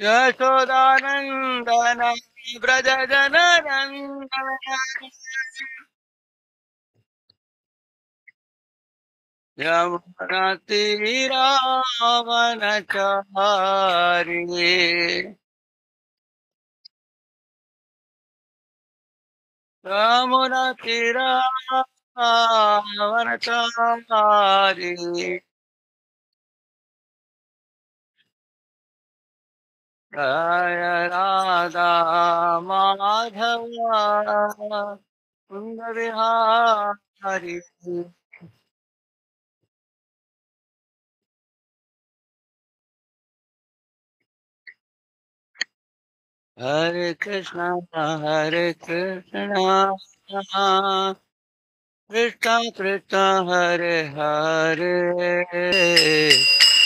यशोदानन्दन व्रजजननन्दन यमुनतिरावनचारि यमुनतिरावनचारि राधा माधव सुंदर हरि हरे कृष्णा हरे कृष्णा कृष्णा कृष्णा हरे हरे।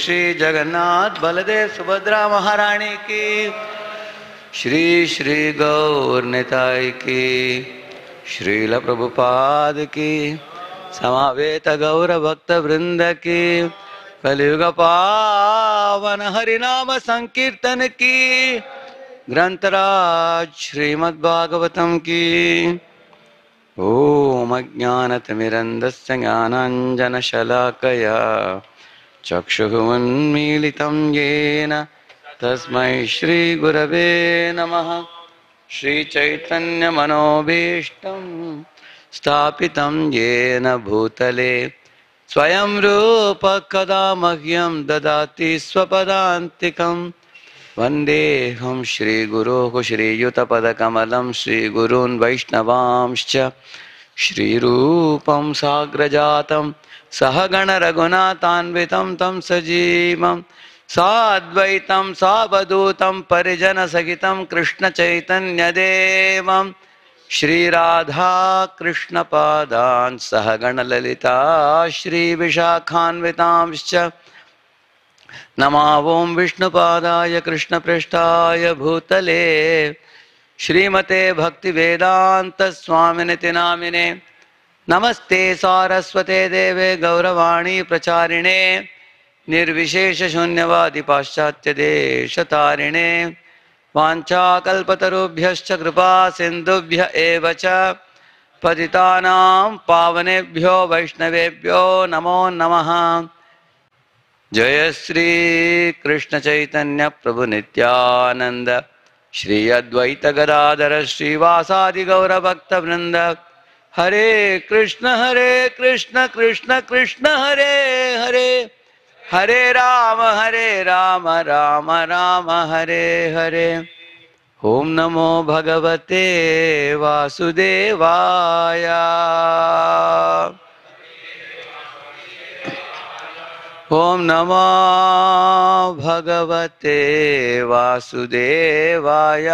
श्री जगन्नाथ बलदेव सुभद्रा महारानी की। श्री श्री गौर निताई की। श्रील प्रभुपाद की। समावेत गौर भक्त वृंद की। कलयुग पावन हरिनाम संकीर्तन की। ग्रंथराज श्रीमद् भागवतम की। ॐ अज्ञानतिमिरन्दस्य ज्ञानाञ्जनशलाकया। चक्षुः येन तस्मै श्रीगुरवे नमः। श्रीचैतन्यमनोभीष्टं स्थापितं येन भूतले। स्वयं रूप कदा मह्यं ददाति स्वपदान्तिकं। वन्देऽहं श्रीगुरोः श्रीयुतपदकमलं श्रीगुरून् वैष्णवांश्च। श्रीरूपं साग्रजातं सहगणरघुनाथान्वितं तं सजीवं, साद्वैतं सावधूतं परिजनसहितं कृष्णचैतन्यदेवं। श्रीराधाकृष्णपादान् सहगणललिता, श्रीविशाखान्वितांश्च। नमावों विष्णुपादाय कृष्णपृष्ठाय भूतले। श्रीमते भक्तिवेदान्तस्वामिनिति नामिने। नमस्ते सारस्वते देवे गौरवाणी प्रचारिणे निर्विशेषशून्यवादि पाश्चात्यदेशतारिणे वाञ्छाकल्पतरुभ्यश्च कृपा सिन्धुभ्य एव च। पतितानां पावनेभ्यो, वैष्णवेभ्यो, नमो नमः। जय श्री कृष्ण चैतन्य प्रभु नित्यानंद श्री अद्वैत गदाधर श्रीवासादि गौर वृंद हरे कृष्ण हरे कृष्ण कृष्ण कृष्ण, हरे हरे। हरे राम हरे राम राम राम, हरे हरे। ओम नमो भगवते वासुदेवाय। ॐ नमो भगवते वासुदेवाय।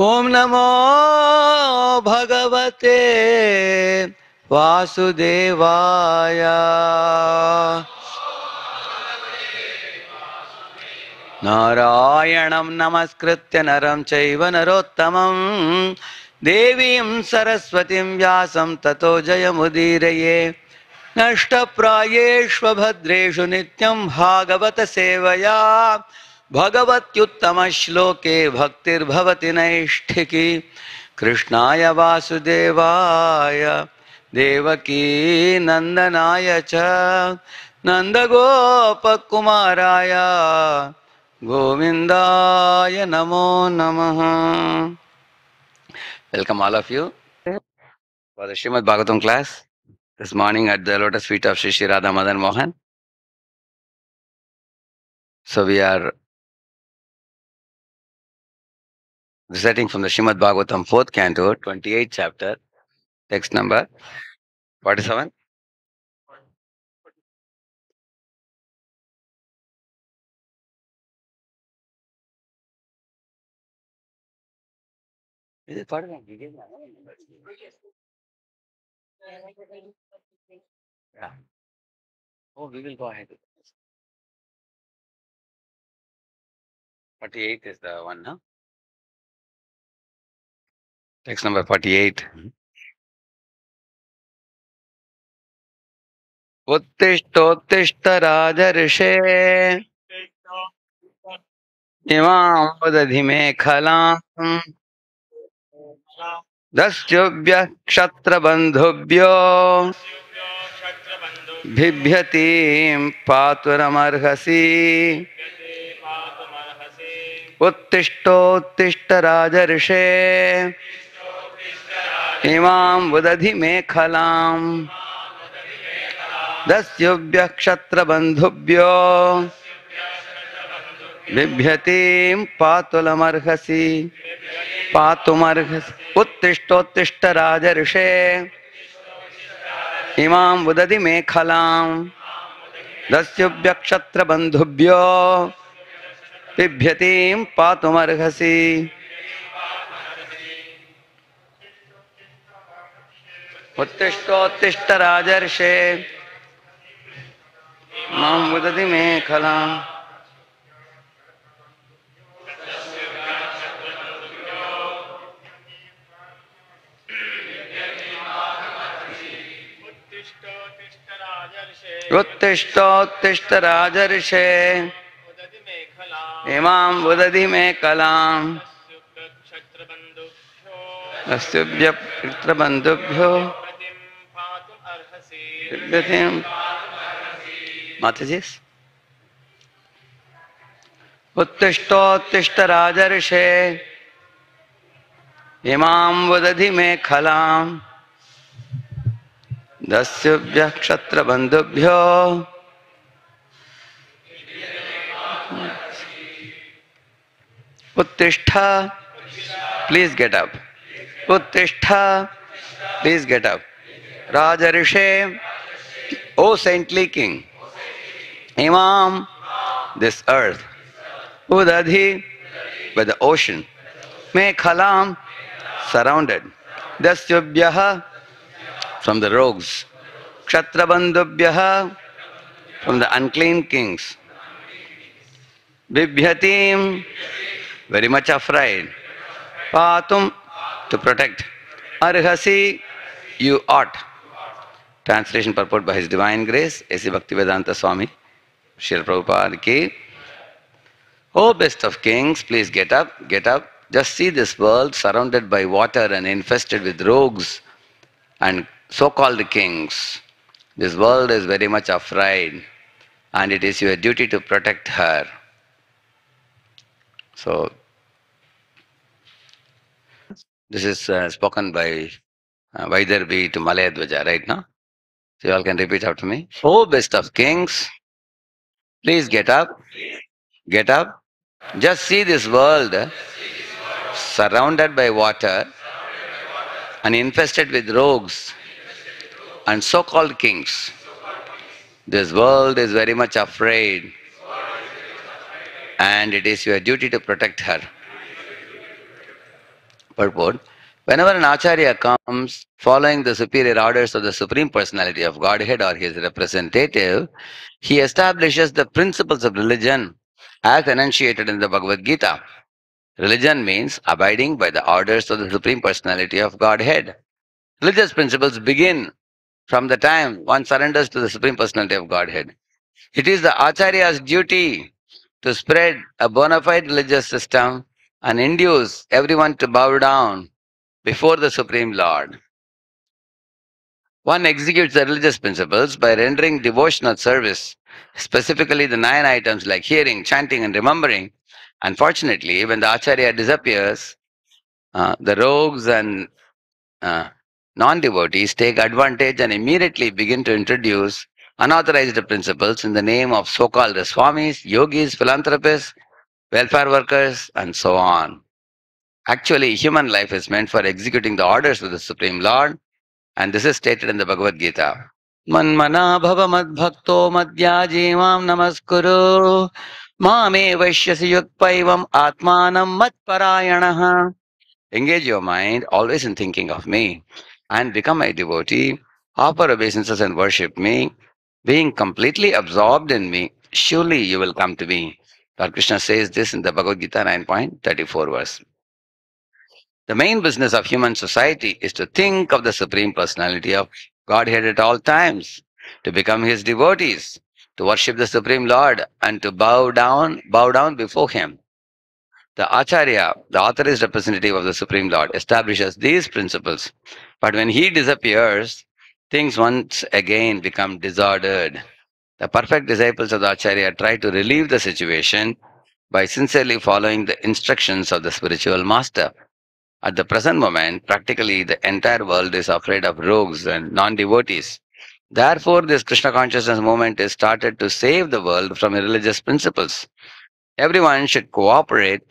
ॐ नमो भगवते वासुदेवाय। नारायणं नमस्कृत्य नरं चैव नरोत्तमं। देवीं सरस्वतीं व्यासं ततो जयमुदीरये। नष्टप्रायेष्वभद्रेषु नित्यं भागवतसेवया। भगवत्युत्तम श्लोके भक्तिर्भवती नैष्ठिकी। कृष्णाय वासुदेवाय, देवकी नंदनाय च नंदगोपकुमाराय गोविंदाय नमो नमः। Welcome all of you for the Srimad Bhagavatam class this morning at the lotus feet of Shri Shri Radha Madan Mohan so we are reciting from the Srimad Bhagavatam fourth canto, 28th chapter, text number 47. Is it 41? Yeah. Oh, we will go ahead. 48 is the one, no? Text number 48. उत्तिष्ठोत्तिष्ठ राजर्षे इमां वदधि मे खलाम् दस्युभ्यः क्षत्रबन्धुभ्यो बिभ्यतीं पातुरमर्हसि। उत्तिष्ठोत्तिष्ठ राजर्षे इमां वदधि मे खलाम् दस्युभ्यः क्षत्रबन्धुभ्यो। बिभ्यतीं पातुलमर्हसि। पातुमर्हसि। उत्तिष्ठोत्तिष्ठ राजर्षे इमां वदति मे खलां। दस्युभ्यः क्षत्रबन्धुभ्यो। बिभ्यतीं पातुमर्हसि। उत्तिष्ठोत्तिष्ठ राजर्षे। माँ मुदति मे राजर्षे। इमां वदति मे कलाम् अस्तुभ्य पितृबन्धुभ्यो बिभ्यतिं माताजी उत्तिष्ठोत्तिष्ठ राजर्षे इमां वदधि मे खलाम् दस्युभ्यः क्षत्रबन्धुभ्यो उत्तिष्ठ प्लीज़ गेट अप उत्तिष्ठ प्लीज़ गेट अप राजर्षे O saintly king, Imam, this earth, Udadhi, by the ocean, may Khalam, surrounded, Dasyubhyaha, from the rogues, Kshatrabandubhyaha, from the unclean kings, Bibhyatim, very much afraid, Patum, to protect, Arhasi, you ought. Translation purport by His Divine Grace, A.C. Bhaktivedanta Swami, Srila Prabhupada ki. O best of kings, please get up, get up. Just see this world surrounded by water and infested with rogues and so-called kings. This world is very much afraid and it is your duty to protect her. So, this is uh, spoken by uh, Vaidarbhi to Malayadhvaja, right now? So you all can repeat after me. O oh, best of kings, please get up. Get up. Just see this world surrounded by water and infested with rogues and so called kings. This world is very much afraid, and it is your duty to protect her. Purport Whenever an Acharya comes following the superior orders of the Supreme Personality of Godhead or his representative, he establishes the principles of religion as enunciated in the Bhagavad Gita. Religion means abiding by the orders of the Supreme Personality of Godhead. Religious principles begin from the time one surrenders to the Supreme Personality of Godhead. It is the Acharya's duty to spread a bona fide religious system and induce everyone to bow down before the Supreme Lord. One executes the religious principles by rendering devotional service, specifically the nine items like hearing, chanting, and remembering. Unfortunately, when the Acharya disappears, uh, the rogues and uh, non devotees take advantage and immediately begin to introduce unauthorized principles in the name of so called Swamis, yogis, philanthropists, welfare workers, and so on. Actually, human life is meant for executing the orders of the Supreme Lord, and this is stated in the Bhagavad Gita. Manmana bhava madbhakto madhyajimam namaskuru mame vaishyasi yukpaivam atmanam matparayanaha. Engage your mind always in thinking of me and become my devotee. Offer obeisances and worship me. Being completely absorbed in me, surely you will come to me. Lord Krishna says this in the Bhagavad Gita 9.34 verse. The main business of human society is to think of the Supreme Personality of Godhead at all times, to become His devotees, to worship the Supreme Lord, and to bow down, bow down before Him. The Acharya, the authorized representative of the Supreme Lord, establishes these principles. But when he disappears, things once again become disordered. The perfect disciples of the Acharya try to relieve the situation by sincerely following the instructions of the spiritual master. At the present moment, practically the entire world is afraid of rogues and non devotees. Therefore, this Krishna consciousness movement is started to save the world from irreligious principles. Everyone should cooperate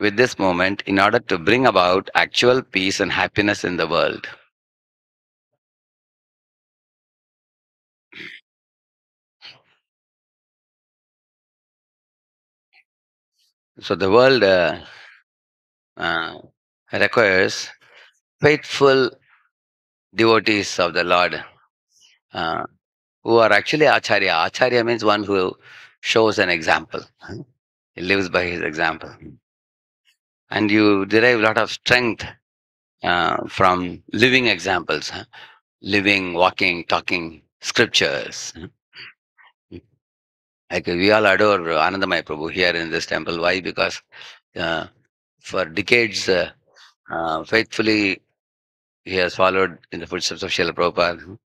with this movement in order to bring about actual peace and happiness in the world. So, the world uh, uh, requires faithful devotees of the Lord uh, who are actually Acharya. Acharya means one who shows an example. He lives by his example. And you derive a lot of strength uh, from living examples, huh? living, walking, talking scriptures. Like we all adore Anandamaya Prabhu here in this temple. Why? Because uh, for decades, uh, uh, faithfully, he has followed in the footsteps of Srila Prabhupada.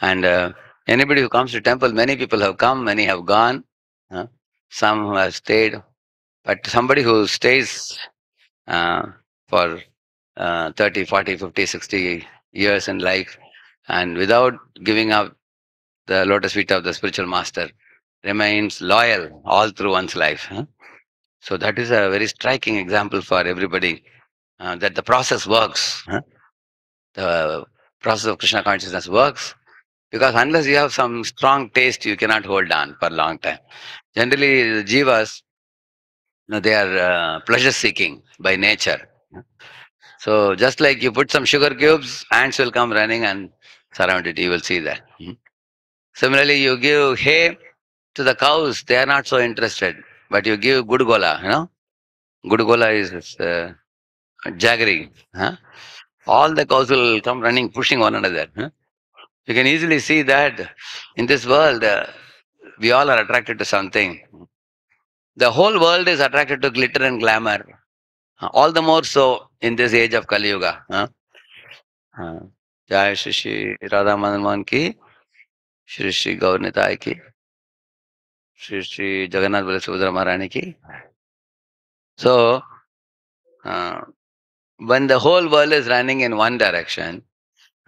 And uh, anybody who comes to temple, many people have come, many have gone, uh, some have stayed. But somebody who stays uh, for uh, 30, 40, 50, 60 years in life and without giving up the lotus feet of the spiritual master remains loyal all through one's life. huh? So that is a very striking example for everybody uh, that the process works. huh? The process of Krishna consciousness works because unless you have some strong taste, you cannot hold on for a long time. Generally, the jivas, you know, they are uh, pleasure seeking by nature. So just like you put some sugar cubes, ants will come running and surround it. You will see that. Mhm. Similarly, you give hay to the cows, they are not so interested. But you give good gola, you know. Good gola is uh, jaggery. Huh? All the cows will come running, pushing one another. huh? You can easily see that in this world, uh, we all are attracted to something. The whole world is attracted to glitter and glamour. All the more so in this age of Kali Yuga. Huh? Uh, Jai Shri Radha Madan ki, Shri Shri Gaur Nitai ki, Shri Shri Jagannath Bala Maharani ki. So, uh, when the whole world is running in one direction,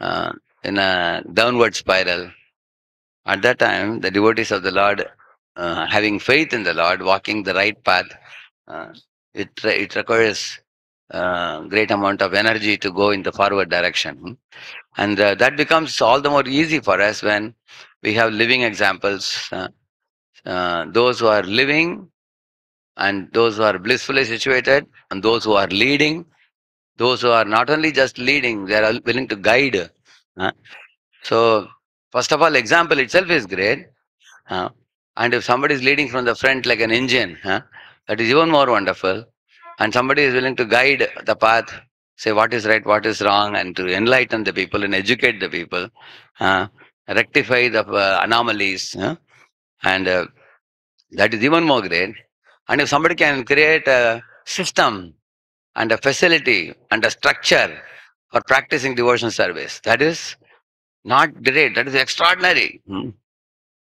uh, in a downward spiral, at that time, the devotees of the Lord, uh, having faith in the Lord, walking the right path, uh, it, it requires uh, great amount of energy to go in the forward direction. And uh, that becomes all the more easy for us when we have living examples. Uh, those who are living and those who are blissfully situated and those who are leading, those who are not only just leading, they are willing to guide. So, first of all, example itself is great. And if somebody is leading from the front like an engine, that is even more wonderful. And somebody is willing to guide the path, say what is right, what is wrong, and to enlighten the people and educate the people, uh, rectify the uh, anomalies, huh? and uh, that is even more great. And if somebody can create a system and a facility and a structure for practicing devotional service, that is not great, that is extraordinary. Hmm.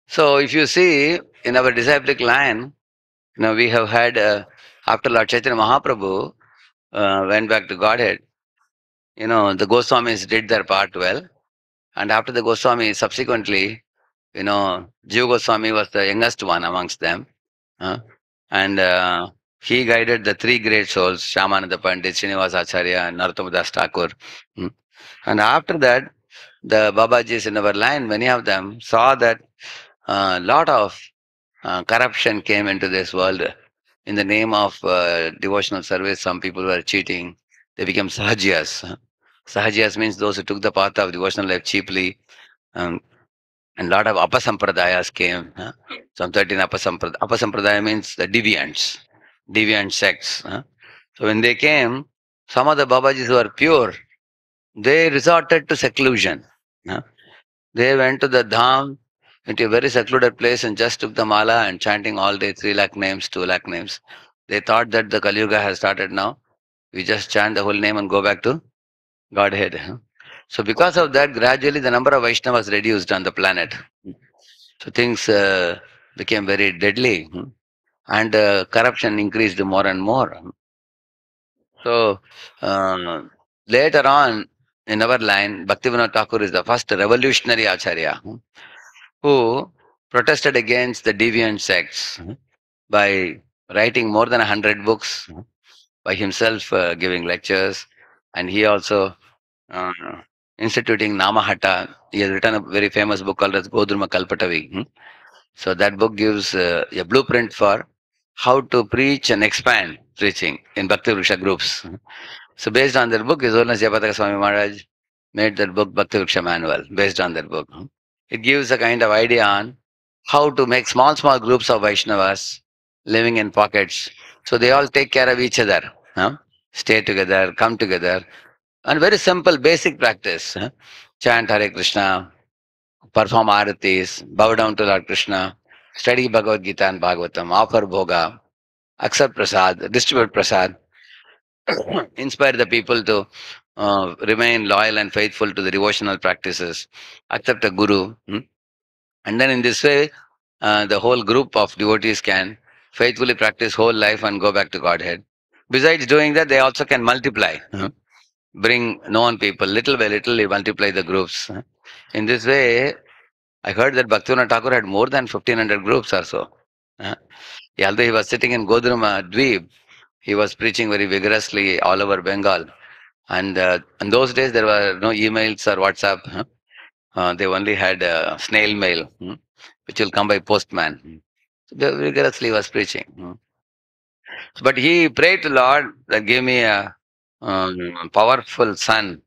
So if you see in our disciplic line, you know, we have had uh, after Lord Chaitanya Mahaprabhu uh, went back to Godhead, you know, the Goswamis did their part well. And after the Goswami, subsequently, you know, Jiva Goswami was the youngest one amongst them. and uh, he guided the three great souls, Shyamananda Pandit, Srinivas Acharya, and Narottama Das Thakur. Hmm. And after that, the Babajis in our line, many of them saw that a lot of uh, corruption came into this world in the name of uh, devotional service. Some people were cheating. They became sahajiyas. Sahajiyas means those who took the path of devotional life cheaply. Um, and lot of apasampradayas came. huh? Some 13 apasampradaya. Apasampradaya means the deviants, deviant sects. So when they came, some of the Babajis were pure, they resorted to seclusion. They went to the dham, into a very secluded place and just took the mala and chanting all day 3 lakh names, 2 lakh names. They thought that the Kali Yuga has started now. We just chant the whole name and go back to Godhead. So because of that, gradually the number of Vaishnavas reduced on the planet. So things uh, became very deadly hmm, and uh, corruption increased more and more. So uh, later on in our line, Bhaktivinoda Thakur is the first revolutionary acharya who protested against the deviant sects by writing more than a hundred books, by himself uh, giving lectures, and he also uh, instituting Namahatta. He has written a very famous book called as Godruma Kalpataru. So that book gives uh, a blueprint for how to preach and expand preaching in Bhakti Vriksha groups. Mm-hmm. So based on that book, His Holiness Jayapataka Swami Maharaj made that book Bhakti Vriksha Manual based on that book. Mm-hmm. It gives a kind of idea on how to make small, small groups of Vaishnavas living in pockets. So they all take care of each other. huh? Stay together, come together. And very simple, basic practice. huh? Chant Hare Krishna, perform aratis, bow down to Lord Krishna, study Bhagavad Gita and Bhagavatam, offer bhoga, accept prasad, distribute prasad, inspire the people to uh, remain loyal and faithful to the devotional practices, accept a guru. hmm? And then in this way, uh, the whole group of devotees can faithfully practice whole life and go back to Godhead. Besides doing that, they also can multiply, huh? bring known people, little by little, they multiply the groups. huh? In this way, I heard that Bhaktivinoda Thakur had more than 1500 groups or so. huh? Although he was sitting in Godruma Dweep, he was preaching very vigorously all over Bengal. And uh, in those days, there were no emails or WhatsApp. Uh, they only had uh, snail mail, hmm, which will come by postman. So they vigorously was preaching. hmm. But he prayed to Lord that give me a um, powerful son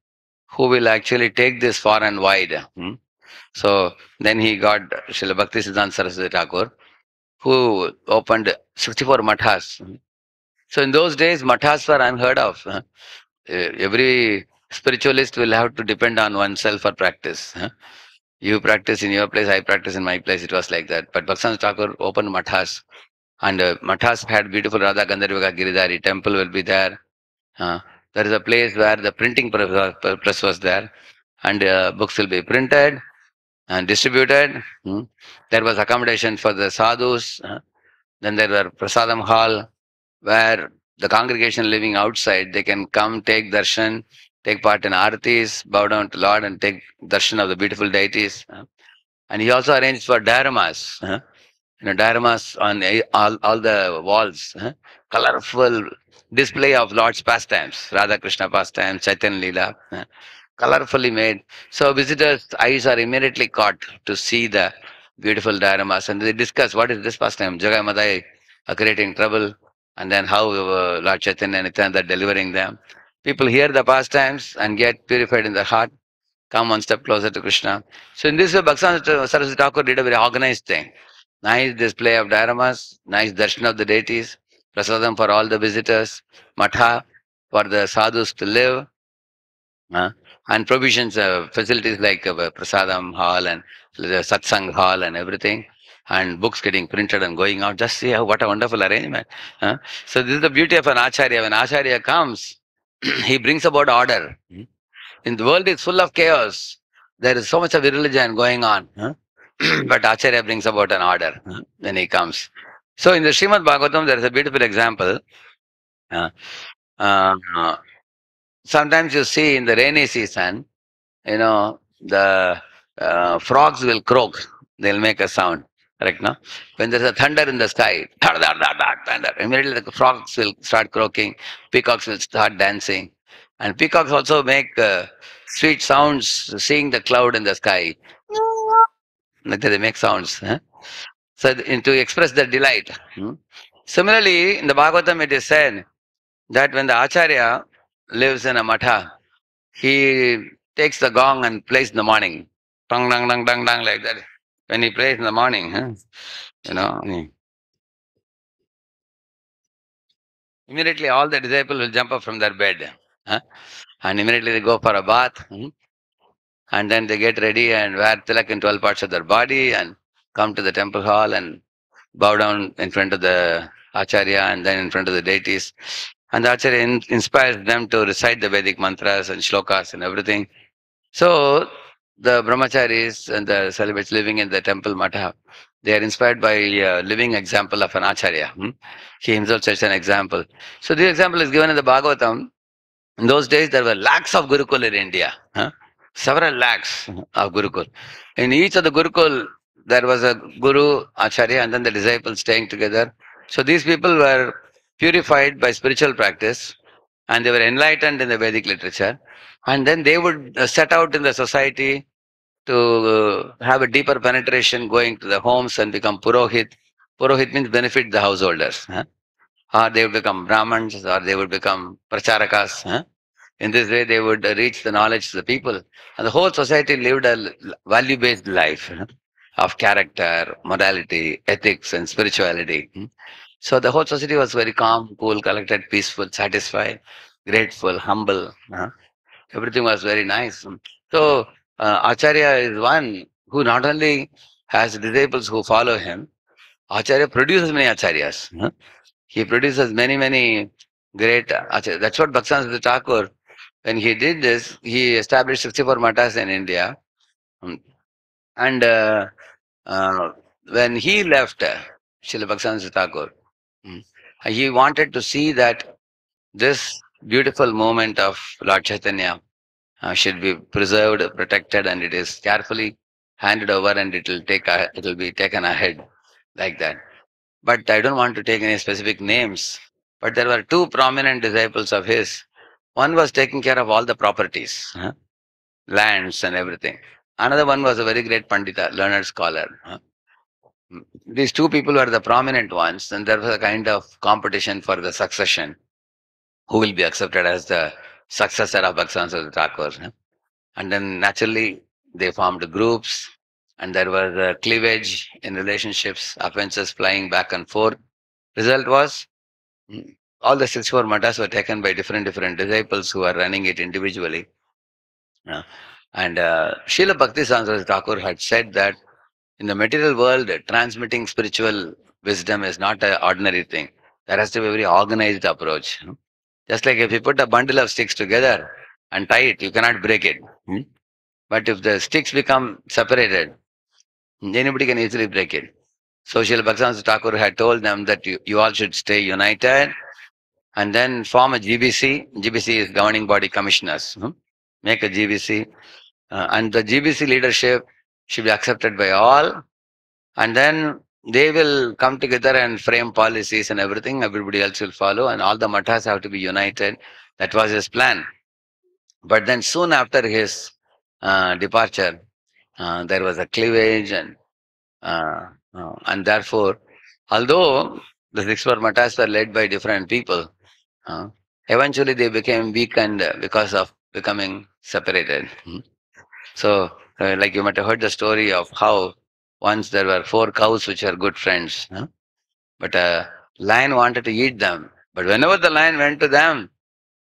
who will actually take this far and wide. So then he got Srila Bhakti Siddhanta Saraswati Thakur, who opened 64 mathas. So in those days, mathas were unheard of. Every spiritualist will have to depend on oneself for practice. You practice in your place, I practice in my place. It was like that. But Bhakti Siddhanta Thakur opened mathas, and uh, mathas had beautiful Radha Gandharvika Giridhari temple will be there. Uh, there is a place where the printing press was- press was there, and uh, books will be printed and distributed. Hmm. There was accommodation for the sadhus. uh, then there were prasadam hall, where the congregation living outside they can come take darshan, take part in artis, bow down to Lord, and take darshan of the beautiful deities. uh. And he also arranged for dioramas. uh, You know, dioramas on all, all the walls. uh, Colorful display of Lord's pastimes, Radha Krishna pastimes, Chaitanya Leela. Colorfully made. So visitors' eyes are immediately caught to see the beautiful dioramas and they discuss what is this pastime. Jagai Madai creating trouble and then how uh, Lord Chaitanya and Nityananda are delivering them. People hear the pastimes and get purified in their heart, come one step closer to Krishna. So in this way, Bhakti Siddhanta Saraswati Thakur did a very organized thing. Nice display of dioramas, nice darshan of the deities, prasadam for all the visitors, matha for the sadhus to live, uh, and provisions, uh, facilities like uh, prasadam hall and the satsang hall and everything, and books getting printed and going out. Just see how, what a wonderful arrangement. huh? So this is the beauty of an acharya. When acharya comes, he brings about order. In the world is full of chaos. There is so much of irreligion going on. huh? but acharya brings about an order huh, when he comes. So in the Srimad Bhagavatam, there is a beautiful example. Uh, uh, sometimes you see in the rainy season, you know, the uh, frogs will croak. They'll make a sound. Correct, no? When there's a thunder in the sky, thud, thud, thunder, immediately the frogs will start croaking, peacocks will start dancing. And peacocks also make uh, sweet sounds seeing the cloud in the sky. Like that they make sounds. huh? So in- to express their delight. hmm. Similarly, in the Bhagavatam it is said that when the Acharya lives in a matha, he takes the gong and plays in the morning. Dang, dang, dang, dang, dang, like that. When he plays in the morning, huh? you know, immediately all the disciples will jump up from their bed. huh? And immediately they go for a bath. hmm? And then they get ready and wear tilak in 12 parts of their body and come to the temple hall and bow down in front of the Acharya and then in front of the deities. And the Acharya in- inspires them to recite the Vedic mantras and shlokas and everything. So the brahmacharis and the celibates living in the temple matha, they are inspired by a living example of an Acharya. hmm? He himself sets an example. So this example is given in the Bhagavatam. In those days, there were lakhs of Gurukul in India. huh? Several lakhs of Gurukul. In each of the Gurukul, there was a Guru, Acharya, and then the disciples staying together. So these people were purified by spiritual practice and they were enlightened in the Vedic literature. And then they would uh, set out in the society to uh, have a deeper penetration going to the homes and become Purohit. Purohit means benefit the householders. huh? Or they would become Brahmins or they would become Pracharakas. huh? In this way, they would uh, reach the knowledge to the people. And the whole society lived a value based life know, of character, morality, ethics, and spirituality. Hmm. So the whole society was very calm, cool, collected, peaceful, satisfied, grateful, humble. huh. Everything was very nice. So uh, Acharya is one who not only has disciples who follow him, Acharya produces many Acharyas. huh. He produces many, many great Acharyas. That's what Bhakti Siddhanta Thakur, when he did this, he established 64 matas in India. Um, And uh, uh, when he left uh, Srila Bhakti Siddhanta Thakur, he wanted to see that this beautiful moment of Lord Chaitanya uh, should be preserved, protected, and it is carefully handed over, and it will take it will be taken ahead like that. But I don't want to take any specific names. But there were two prominent disciples of his. One was taking care of all the properties, huh, lands, and everything. Another one was a very great pandita, learned scholar. huh. These two people were the prominent ones, and there was a kind of competition for the succession. Who will be accepted as the successor of Bhakti Siddhanta Thakur? huh. And then naturally they formed groups, and there was a cleavage in relationships, offenses flying back and forth. Result was mm, all the 64 matas were taken by different different disciples who are running it individually. And uh, Srila Bhakti Siddhanta Thakur had said that in the material world, transmitting spiritual wisdom is not an ordinary thing. There has to be a very organized approach. Just like if you put a bundle of sticks together and tie it, you cannot break it. hmm. But if the sticks become separated, anybody can easily break it. So Srila Bhaktivinoda Thakur had told them that you, you all should stay united and then form a GBC. GBC is governing body commissioners. hmm. Make a GBC. uh, and the GBC leadership should be accepted by all. And then they will come together and frame policies and everything. Everybody else will follow, and all the matas have to be united. That was his plan. But then soon after his uh, departure, uh, there was a cleavage, and uh, uh, and therefore, although the six matas were led by different people, uh, eventually they became weakened because of becoming separated. Hmm. So, uh, like you might have heard the story of how once there were four cows which are good friends, huh? but a lion wanted to eat them. But whenever the lion went to them,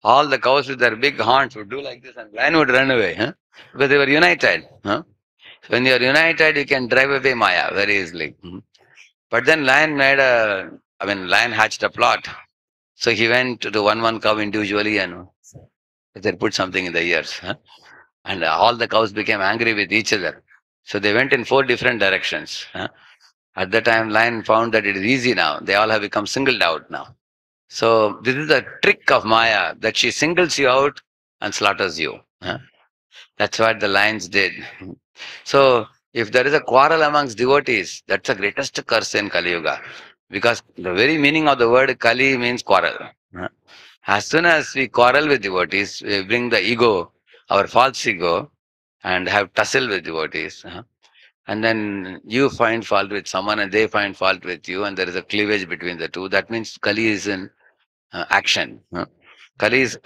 all the cows with their big horns would do like this, and lion would run away, huh? because they were united. Huh? So when you are united, you can drive away Maya very easily. Mhm. But then lion made a, I mean, lion hatched a plot. So he went to one one cow individually and they put something in the ears. Huh? And all the cows became angry with each other. So they went in four different directions. huh. At that time, lion found that it is easy now. They all have become singled out now. So this is a trick of Maya that she singles you out and slaughters you. huh. That's what the lions did. So if there is a quarrel amongst devotees, that's the greatest curse in Kali Yuga. Because the very meaning of the word Kali means quarrel. As soon as we quarrel with devotees, we bring the ego, our false ego, and have tussle with devotees. huh. And then you find fault with someone and they find fault with you, and there is a cleavage between the two. That means Kali is in uh, action. huh. Kali's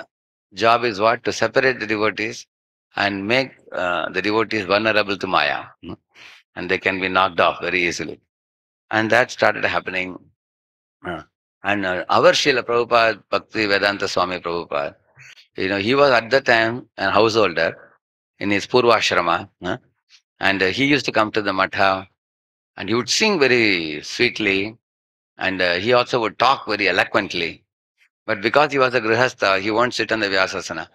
job is what? To separate the devotees and make uh, the devotees vulnerable to Maya. huh. And they can be knocked off very easily. And that started happening. and uh, our Srila Prabhupada, Bhakti Vedanta Swami Prabhupada, you know, he was at the time a householder in his Purvashrama. huh, and uh, he used to come to the matha and he would sing very sweetly and uh, he also would talk very eloquently. But because he was a grihastha, he won't sit on the Vyasasana.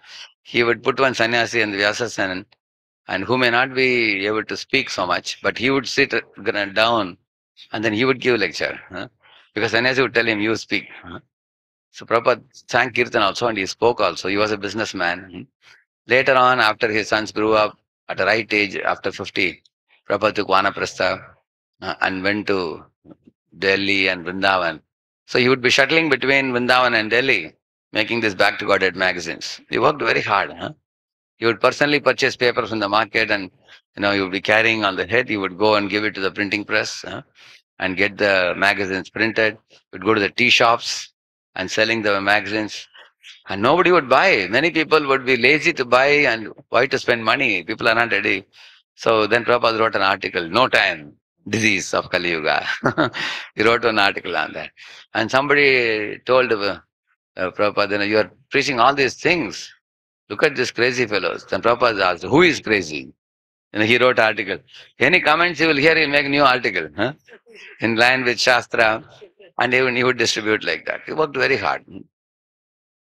He would put one sannyasi in the Vyasasana and who may not be able to speak so much, but he would sit uh, down and then he would give lecture. huh, Because sannyasi would tell him, you speak. huh. So Prabhupada sang Kirtan also and he spoke also. He was a businessman. Later on, after his sons grew up at the right age, after 50, Prabhupada took Vanaprastha uh, and went to Delhi and Vrindavan. So he would be shuttling between Vrindavan and Delhi, making this Back to Godhead magazines. He worked very hard. Huh? He would personally purchase paper from the market and you know, he would be carrying on the head. He would go and give it to the printing press huh? and get the magazines printed. He would go to the tea shops and selling the magazines. And nobody would buy. Many people would be lazy to buy and why to spend money? People are not ready. So then Prabhupada wrote an article, No Time, Disease of Kali Yuga. he wrote an article on that. And somebody told uh, uh, Prabhupada, you, are preaching all these things. Look at these crazy fellows. Then Prabhupada asked, Who is crazy? And he wrote article. Any comments you will hear, he'll make new article. Huh? In line with Shastra. And even he would distribute like that. He worked very hard.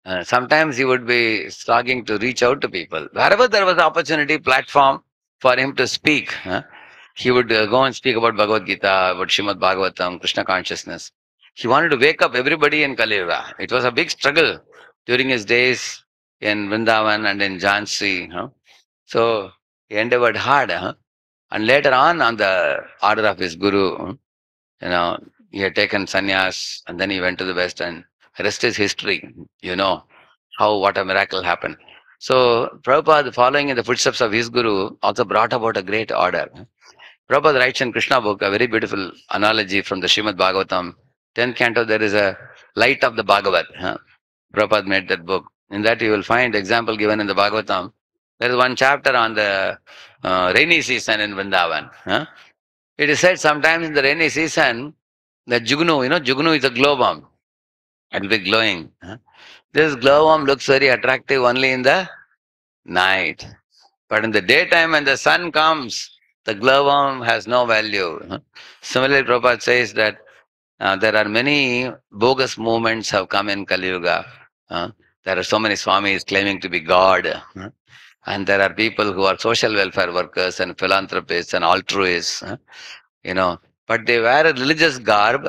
Uh, sometimes he would be struggling to reach out to people. Wherever there was opportunity, platform for him to speak, huh? he would uh, go and speak about Bhagavad Gita, about Shrimad Bhagavatam, Krishna consciousness. He wanted to wake up everybody in Kali Yuga. It was a big struggle during his days in Vrindavan and in Jhansi. Huh? So he endeavored hard. Huh? And later on, on the order of his guru, you know, he had taken sannyas and then he went to the West and rest is history. You know how what a miracle happened. So Prabhupada, following in the footsteps of his guru, also brought about a great order. Prabhupada writes in Krishna book a very beautiful analogy from the Srimad Bhagavatam. 10th canto, there is a light of the Bhagavat. Huh? Prabhupada made that book. In that you will find example given in the Bhagavatam. There is one chapter on the uh, rainy season in Vrindavan. Huh? It is said sometimes in the rainy season, the Jugnu, you know, Jugnu is a glow bomb. It will be glowing. Huh? This glow bomb looks very attractive only in the night. But in the daytime when the sun comes, the glow bomb has no value. Huh? Similarly, Prabhupada says that uh, there are many bogus movements have come in Kali Yuga. Uh, there are so many swamis claiming to be God. uh, and there are people who are social welfare workers and philanthropists and altruists. you know, but they wear a religious garb,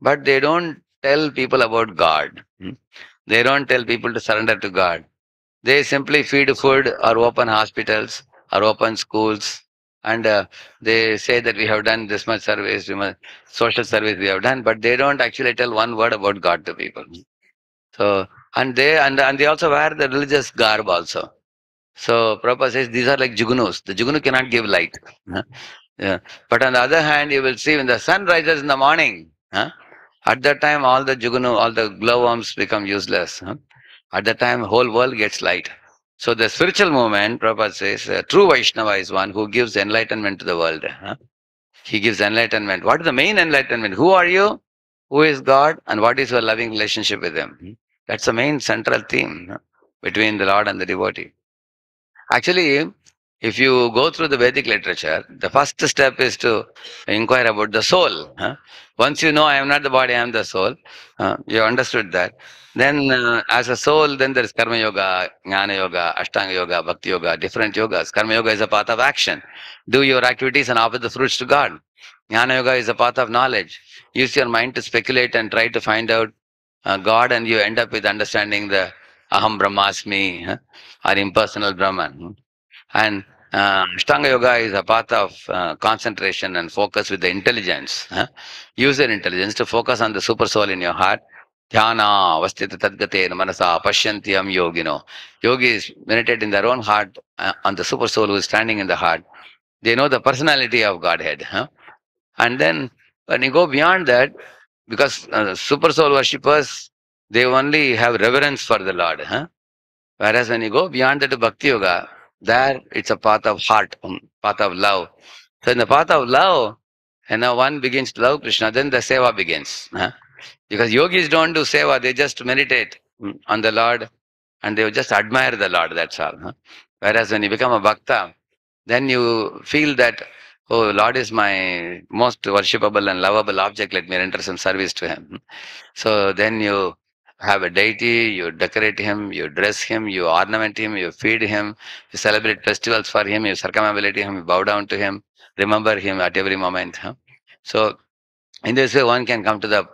but they don't tell people about God. hmm. They don't tell people to surrender to God. They simply feed food or open hospitals or open schools. And uh, they say that we have done this much service, we must, social service we have done, but they don't actually tell one word about God to people. So, and they and, and they also wear the religious garb also. So Prabhupada says these are like jugunus. The jugunu cannot give light. Yeah. But on the other hand, you will see when the sun rises in the morning, huh? at that time all the jugunu, all the glowworms become useless. huh? At that time, whole world gets light. So the spiritual movement, Prabhupada says, uh, true Vaishnava is one who gives enlightenment to the world. huh? He gives enlightenment. What is the main enlightenment? Who are you? Who is God? And what is your loving relationship with Him? That's the main central theme huh, between the Lord and the devotee. Actually, if you go through the Vedic literature, the first step is to inquire about the soul. huh? Once you know I am not the body, I am the soul, uh, you understood that. Then, uh, as a soul, then there is Karma Yoga, Jnana Yoga, Ashtanga Yoga, Bhakti Yoga, different yogas. Karma Yoga is a path of action. Do your activities and offer the fruits to God. Jnana Yoga is a path of knowledge. Use your mind to speculate and try to find out uh, God, and you end up with understanding the Aham Brahmasmi huh, or impersonal Brahman. And uh, Ashtanga Yoga is a path of uh, concentration and focus with the intelligence. huh. Use your intelligence to focus on the super soul in your heart. Dhyana, Vastita Tadgate, Manasa, Pashyantiyam Yogino. Yogis meditate in their own heart uh, on the super soul who is standing in the heart. They know the personality of Godhead. huh. And then when you go beyond that, because uh, super soul worshippers, they only have reverence for the Lord. Huh? Whereas when you go beyond that to Bhakti Yoga, there it's a path of heart, um, path of love. So in the path of love, you know, one begins to love Krishna, then the seva begins. huh? Because yogis don't do seva, they just meditate mm, on the Lord and they just admire the Lord, that's all. huh? Whereas when you become a bhakta, then you feel that, oh, Lord is my most worshipable and lovable object, let me render some service to him. So then you have a deity, you decorate him, you dress him, you ornament him, you feed him, you celebrate festivals for him, you circumambulate him, you bow down to him, remember him at every moment. huh? So in this way, one can come to the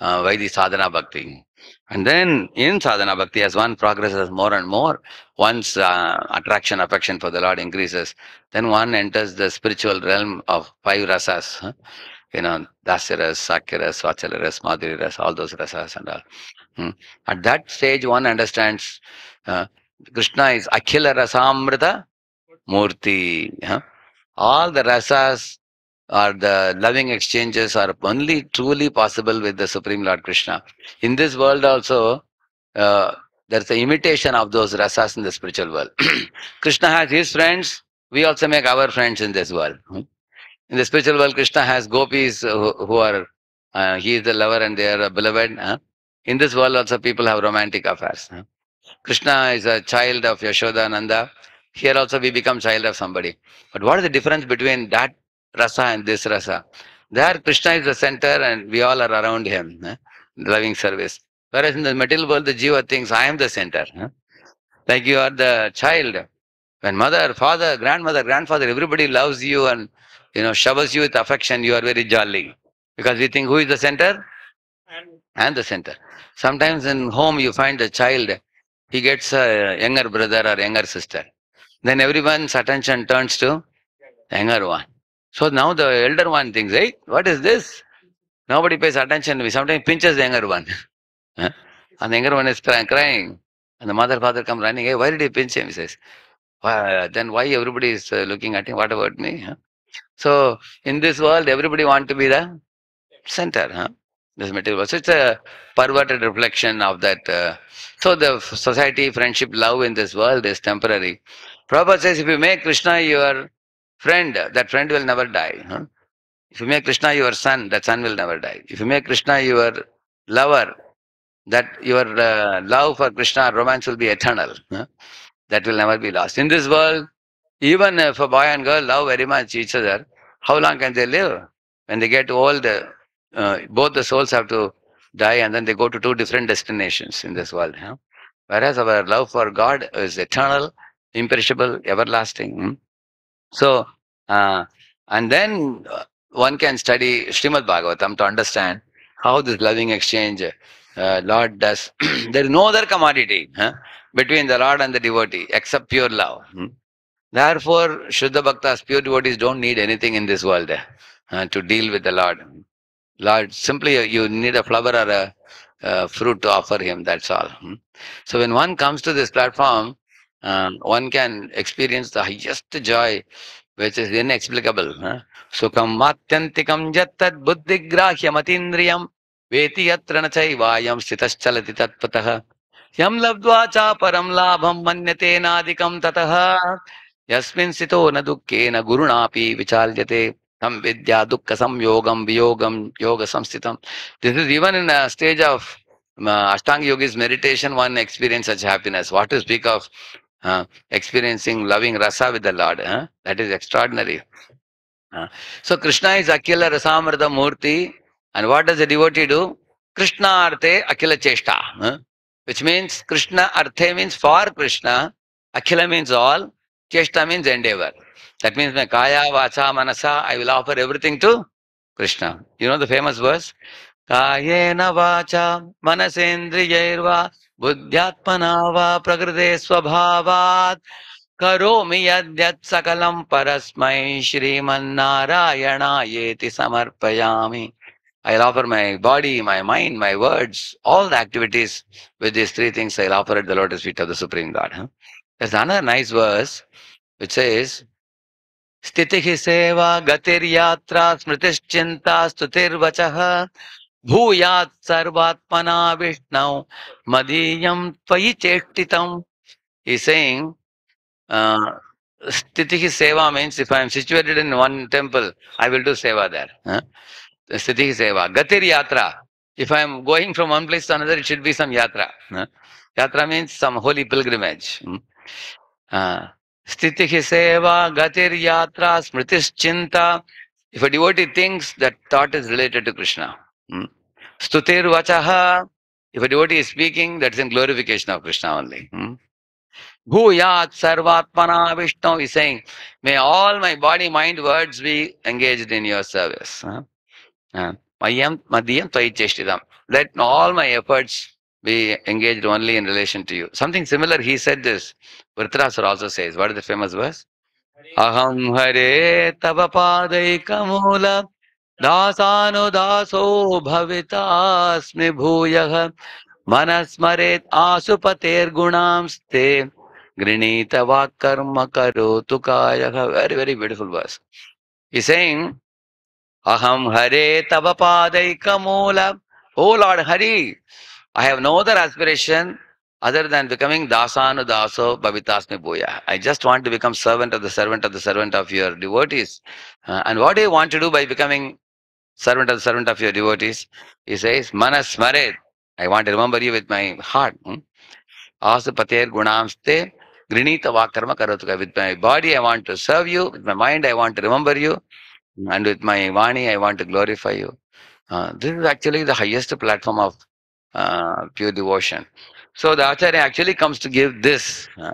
uh, Vaidhi sadhana bhakti. And then in sadhana bhakti, as one progresses more and more, one's uh, attraction, affection for the Lord increases, then one enters the spiritual realm of five rasas. huh? You know, dasya ras, sakhya ras, vachala ras, madhuri ras, all those rasas and all. Hmm. At that stage, one understands uh, Krishna is Akhila Rasamrita Murti. huh? All the rasas or the loving exchanges are only truly possible with the Supreme Lord Krishna. In this world also, uh, There's an imitation of those rasas in the spiritual world. Krishna has his friends. We also make our friends in this world. Hmm? In the spiritual world, Krishna has gopis who, who are, uh, he is the lover and they are beloved. huh? In this world, also people have romantic affairs. huh? Krishna is a child of Yashoda Nanda. Here also we become child of somebody. But what is the difference between that rasa and this rasa? There Krishna is the center and we all are around him, huh? loving service. Whereas in the material world, the jiva thinks, I am the center. huh? Like you are the child. When mother, father, grandmother, grandfather, everybody loves you and you know showers you with affection, you are very jolly. Because we think who is the center? And and the center. Sometimes in home you find a child, he gets a younger brother or younger sister. Then everyone's attention turns to younger one. So now the elder one thinks, hey, what is this? Nobody pays attention to me. Sometimes pinches the younger one. And the younger one is cry- crying. And the mother, father come running, hey, why did you pinch him? He says, why, then why everybody is uh, looking at him? What about me? So in this world, everybody want to be the center. Huh? This material world. So it's a perverted reflection of that. Uh, so the society, friendship, love in this world is temporary. Prabhupada says if you make Krishna your friend, that friend will never die. huh? If you make Krishna your son, that son will never die. If you make Krishna your lover, that your uh, love for Krishna, romance will be eternal. huh? That will never be lost. In this world, even if a boy and girl love very much each other, how long can they live? When they get old, uh, both the souls have to die and then they go to two different destinations in this world. huh? Whereas our love for God is eternal, imperishable, everlasting. hmm? So, uh, and then uh, one can study Srimad Bhagavatam to understand how this loving exchange uh, Lord does. there is no other commodity huh, between the Lord and the devotee except pure love. hmm? Therefore, Shuddha Bhaktas, pure devotees don't need anything in this world uh, to deal with the Lord. Lord, simply uh, you need a flower or a, uh fruit to offer Him, that's all. hmm? So, when one comes to this platform, um, one can experience the highest joy, which is inexplicable. Huh? Sukam matyantikam jattad buddhigrahyam atindriyam veti yatra na chaivayam stitaschalati tatpatah yam labdva cha param labham manyate nadikam tatah yasmin sito na dukkena gurunapi vichalyate tam vidya dukkha samyogam viyogam yoga samstitam. This is even in a stage of uh, Ashtanga Yogi's meditation, one experience such happiness. What to speak of uh, experiencing loving rasa with the Lord? Huh? That is extraordinary. Uh, so Krishna is Akhila Rasamrita Murti, and what does the devotee do? Krishna Arte Akhila Cheshta, huh? which means Krishna Arte means for Krishna, Akhila means all, Cheshta means endeavor. That means my Kaya, Vacha, Manasa, I will offer everything to Krishna. You know the famous verse? Kayena Vacha, Manasendriyairva, Buddhyatmana va Prakrite Swabhavat, Karomi yadyat sakalam parasmai Shrimanarayana samarpayami. I'll offer my body, my mind, my words, all the activities with these three things I'll offer at the lotus feet of the Supreme God. Huh? There's another nice verse which says, Stitihi seva gatir yatra smritischinta stutirvachah bhuyat sarvatmana vishnau madiyam tvayi cheshtitam. He's saying, uh, Stitihi seva means if I am situated in one temple, I will do seva there. Huh? Stitihi seva. Gatir yatra. If I am going from one place to another, it should be some yatra. huh? Yatra means Stitihi seva, gatir yatra, smritischinta. If a devotee thinks that thought is related to Krishna. hmm? Stutir vachaha. If a devotee is speaking, that's in glorification of Krishna only. hmm? Bhuyat sarvatmana Vishnu is saying, may all my body, mind, words be engaged in your service. Let all my efforts be engaged only in relation to you. Something similar, he said this. Vritarasura also says, what is the famous verse? Aham hare tava padaikamula daso bhavitasmi bhuyah manasmaret asupater gunamste grinita vakarma karotu kayah. Very, very beautiful verse. He's saying, Aham Hare Tava Padaika Oh Lord Hari, I have no other aspiration other than becoming dasanu daso bhavitasmi bhuya. I just want to become servant of the servant of the servant of your devotees. Uh, and what do you want to do by becoming servant of the servant of your devotees? He says, manas maret. I want to remember you with my heart. Hmm? Asapater gunamste grinita vakarma karatuka. With my body, I want to serve you. With my mind, I want to remember you. And with my vani, I want to glorify you. Uh, this is actually the highest platform of uh, pure devotion. So the Acharya actually comes to give this. uh,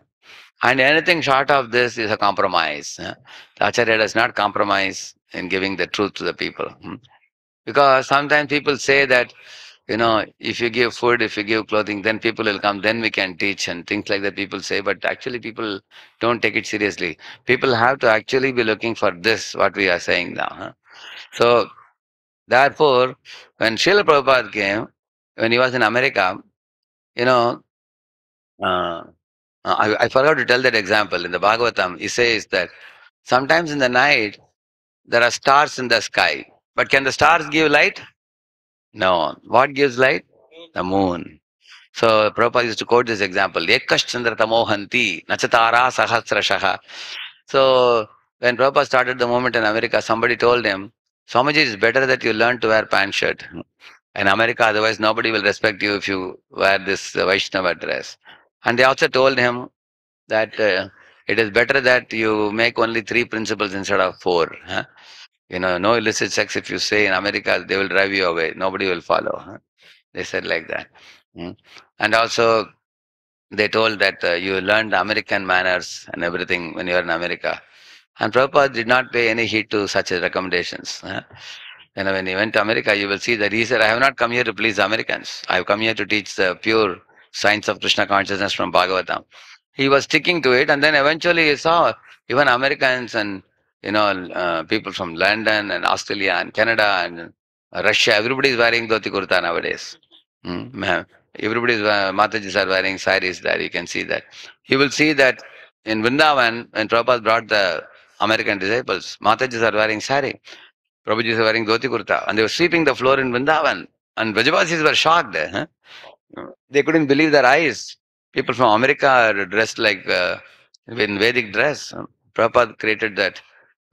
and anything short of this is a compromise. uh. The Acharya does not compromise in giving the truth to the people. hmm. Because sometimes people say that, you know, if you give food, if you give clothing, then people will come, then we can teach and things like that people say. But actually people don't take it seriously. People have to actually be looking for this, what we are saying now. So therefore, when Srila Prabhupada came, when he was in America, you know, uh, I, I forgot to tell that example. In the Bhagavatam, he says that sometimes in the night, there are stars in the sky. But can the stars give light? No. What gives light? The moon. So Prabhupada used to quote this example. Ekaschandra tamohanti nachatara sahasrashaha. So when Prabhupada started the movement in America, somebody told him, Swamiji, it's better that you learn to wear pant shirt. In America, otherwise nobody will respect you if you wear this uh, Vaishnava dress. And they also told him that uh, it is better that you make only three principles instead of four. huh? You know, no illicit sex. If you say in America, they will drive you away. Nobody will follow. huh? They said like that. Mm. And also, they told that uh, you learn the American manners and everything when you are in America. And Prabhupada did not pay any heed to such recommendations. huh? Know, when he went to America, you will see that he said, I have not come here to please Americans. I have come here to teach the pure science of Krishna consciousness from Bhagavatam. He was sticking to it, and then eventually he saw even Americans and you know uh, people from London and Australia and Canada and Russia. Everybody is wearing dhoti kurta nowadays. Mm. Everybody is uh, Matajis are wearing saris there. You can see that. You will see that in Vrindavan when Prabhupada brought the American disciples, Matajis are wearing sari. Prabhuji is wearing dhoti kurta, and they were sweeping the floor in Vrindavan. And Vrajavasis were shocked. huh? They couldn't believe their eyes. People from America are dressed like uh, in Vedic dress. Prabhupada created that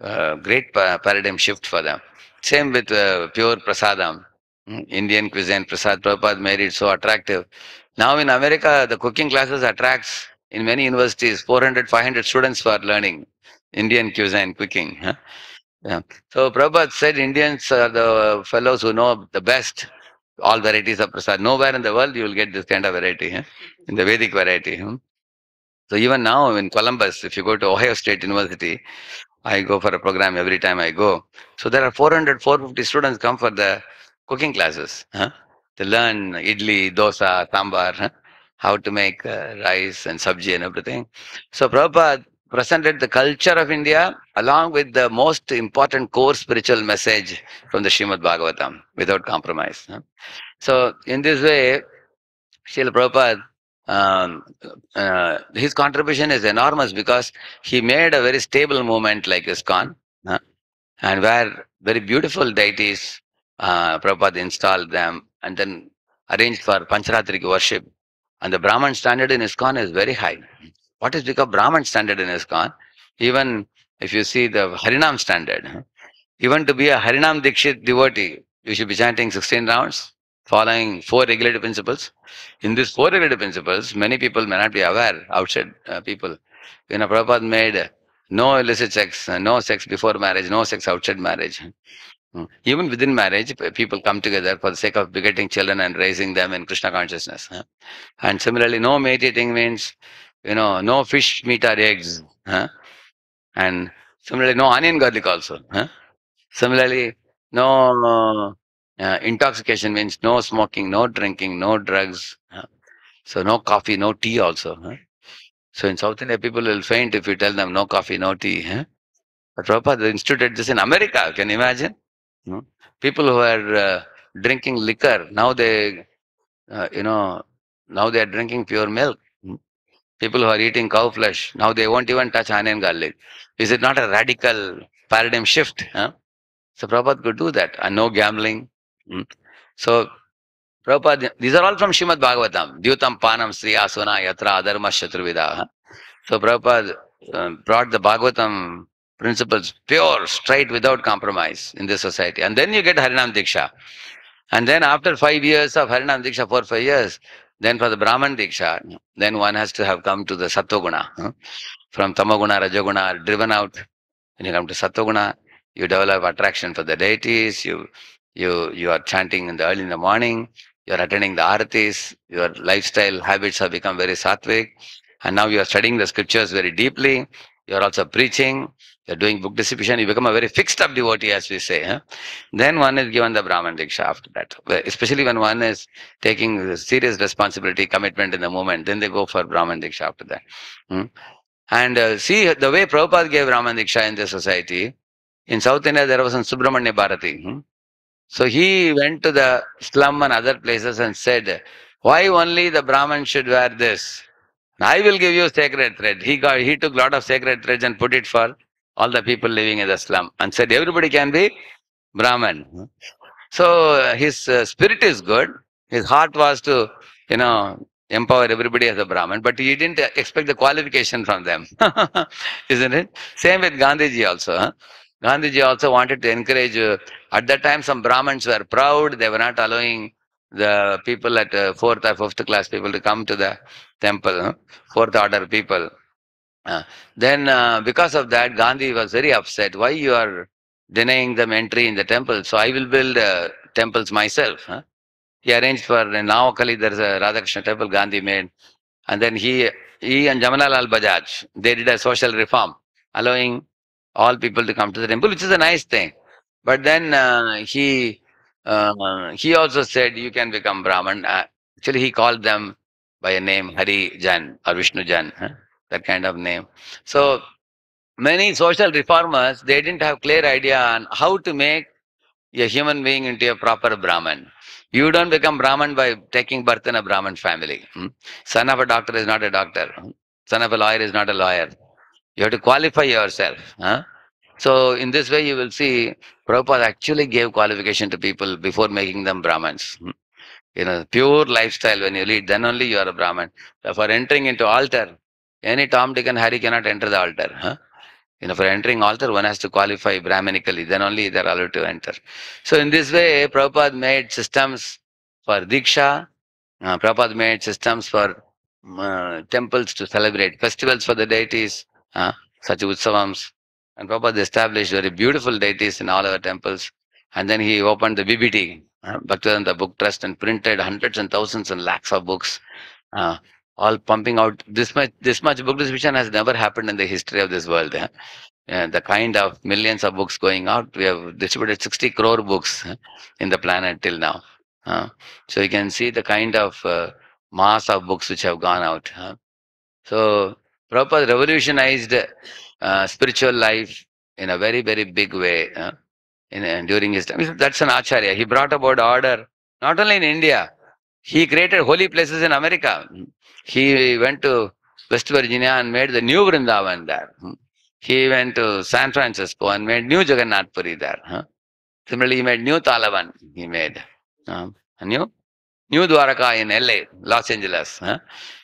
uh, great pa- paradigm shift for them. Same with uh, pure prasadam, mm, Indian cuisine. Prasad Prabhupada made it so attractive. Now in America, the cooking classes attracts in many universities 400, 500 students for learning Indian cuisine cooking. huh? Yeah. So Prabhupada said Indians are the fellows who know the best all varieties of prasad. Nowhere in the world you will get this kind of variety, huh? in the Vedic variety. So even now in Columbus, if you go to Ohio State University, I go for a program every time I go. So there are 400, 450 students come for the cooking classes. Huh? Learn idli, dosa, sambar, huh? how to make uh, rice and sabji and everything. So Prabhupada presented the culture of India along with the most important core spiritual message from the Srimad Bhagavatam without compromise. So in this way, Srila Prabhupada, um, uh, his contribution is enormous because he made a very stable movement like ISKCON, huh? and where very beautiful deities, uh, Prabhupada installed them and then arranged for Pancharatric worship. And the Brahman standard in ISKCON is very high. What is because Brahman standard in ISKCON? Even if you see the Harinam standard, even to be a Harinam Dikshit devotee, you should be chanting 16 rounds, following four regulative principles. In these four regulative principles, many people may not be aware, outside uh, people. You know, Prabhupada made no illicit sex, uh, no sex before marriage, no sex outside marriage. Mm. Even within marriage, people come together for the sake of begetting children and raising them in Krishna consciousness. And similarly, no meat eating means, you know, no fish, meat, or eggs. huh? And similarly, no onion garlic also. huh? Similarly, no uh, intoxication means no smoking, no drinking, no drugs. huh? So no coffee, no tea also. huh? So in South India, people will faint if you tell them no coffee, no tea. huh? But Prabhupada instituted this in America. Can you imagine? No? People who are uh, drinking liquor now they, uh, you know, now they are drinking pure milk. People who are eating cow flesh now they won't even touch onion garlic. Is it not a radical paradigm shift? Huh? So Prabhupada could do that, and no gambling. Hmm? So Prabhupada, these are all from Shrimad Bhagavatam. Dyutam Panam Sri Asuna Yatra Adharma Shatruvida. So Prabhupada um, brought the Bhagavatam principles pure, straight, without compromise in this society. And then you get Harinam Diksha. And then after five years of Harinam Diksha, four, five years, then for the Brahman Diksha, then one has to have come to the huh? From Tamaguna, Rajaguna, driven out. When you come to Sattva you develop attraction for the deities, you you you are chanting in the early in the morning, you are attending the aratis, your lifestyle habits have become very sattvic, and now you are studying the scriptures very deeply, you are also preaching, you are doing book distribution, you become a very fixed up devotee, as we say. Huh? Then one is given the Brahman Diksha after that. Especially when one is taking serious responsibility, commitment in the moment, then they go for Brahman Diksha after that. Hmm? And uh, see the way Prabhupada gave Brahman Diksha in the society. In South India, there was a Subramanya Bharati. Hmm? So he went to the slum and other places and said, Why only the Brahman should wear this? I will give you sacred thread. He got he took lot of sacred threads and put it for all the people living in the slum and said everybody can be Brahman. So his uh, spirit is good. His heart was to, you know, empower everybody as a Brahman, but he didn't expect the qualification from them. Isn't it? Same with Gandhiji also. Huh? Gandhiji also wanted to encourage, uh, at that time some Brahmins were proud, they were not allowing the people at uh, fourth or fifth class people to come to the temple, huh? fourth order people. Uh, then uh, because of that, Gandhi was very upset. Why you are denying them entry in the temple? So I will build uh, temples myself. Huh? He arranged for in Navakali, there is a Radhakrishna temple Gandhi made. And then he, he and Jamnalal Bajaj, they did a social reform, allowing all people to come to the temple, which is a nice thing. But then uh, he uh, he also said you can become Brahman. Uh, actually, he called them by a name Hari Jan or Vishnu Jan, huh? That kind of name. So many social reformers they didn't have clear idea on how to make a human being into a proper Brahman. You don't become Brahman by taking birth in a Brahman family. Hmm? Son of a doctor is not a doctor. Hmm? Son of a lawyer is not a lawyer. You have to qualify yourself. Huh? So in this way, you will see Prabhupada actually gave qualification to people before making them Brahmans. Hmm? You know, pure lifestyle when you lead, then only you are a Brahman. So for entering into altar, any Tom, Dick and Harry cannot enter the altar. Huh? You know, for entering altar, one has to qualify Brahmanically, then only they are allowed to enter. So in this way, Prabhupada made systems for Diksha, uh, Prabhupada made systems for uh, temples to celebrate festivals for the deities, uh, such utsavams. And Prabhupada established very beautiful deities in all our temples. And then he opened the BBT, uh, Bhaktivedanta Book Trust, and printed hundreds and thousands and lakhs of books, uh, all pumping out. This much, this much book distribution has never happened in the history of this world. Uh, the kind of millions of books going out, we have distributed 60 crore books uh, in the planet till now. Uh, so you can see the kind of uh, mass of books which have gone out. So Prabhupada revolutionized uh, spiritual life in a very, very big way in, uh, during his time. That's an acharya. He brought about order not only in India, he created holy places in America. He went to West Virginia and made the new Vrindavan there. He went to San Francisco and made new Jagannath Puri there. Similarly, he made new Talavan. He made um, a new New Dwaraka in LA, Los Angeles.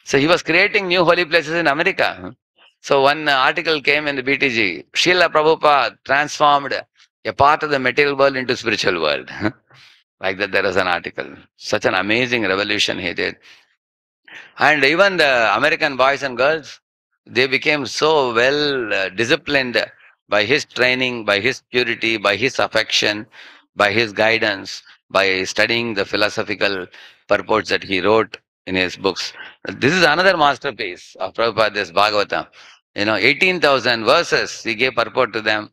So he was creating new holy places in America. So one article came in the BTG. Srila Prabhupada transformed a part of the material world into spiritual world. Like that, there was an article. Such an amazing revolution he did. And even the American boys and girls, they became so well uh, disciplined by his training, by his purity, by his affection, by his guidance, by studying the philosophical purports that he wrote in his books. This is another masterpiece of Prabhupada, this Bhagavatam. You know, 18,000 verses he gave purport to them.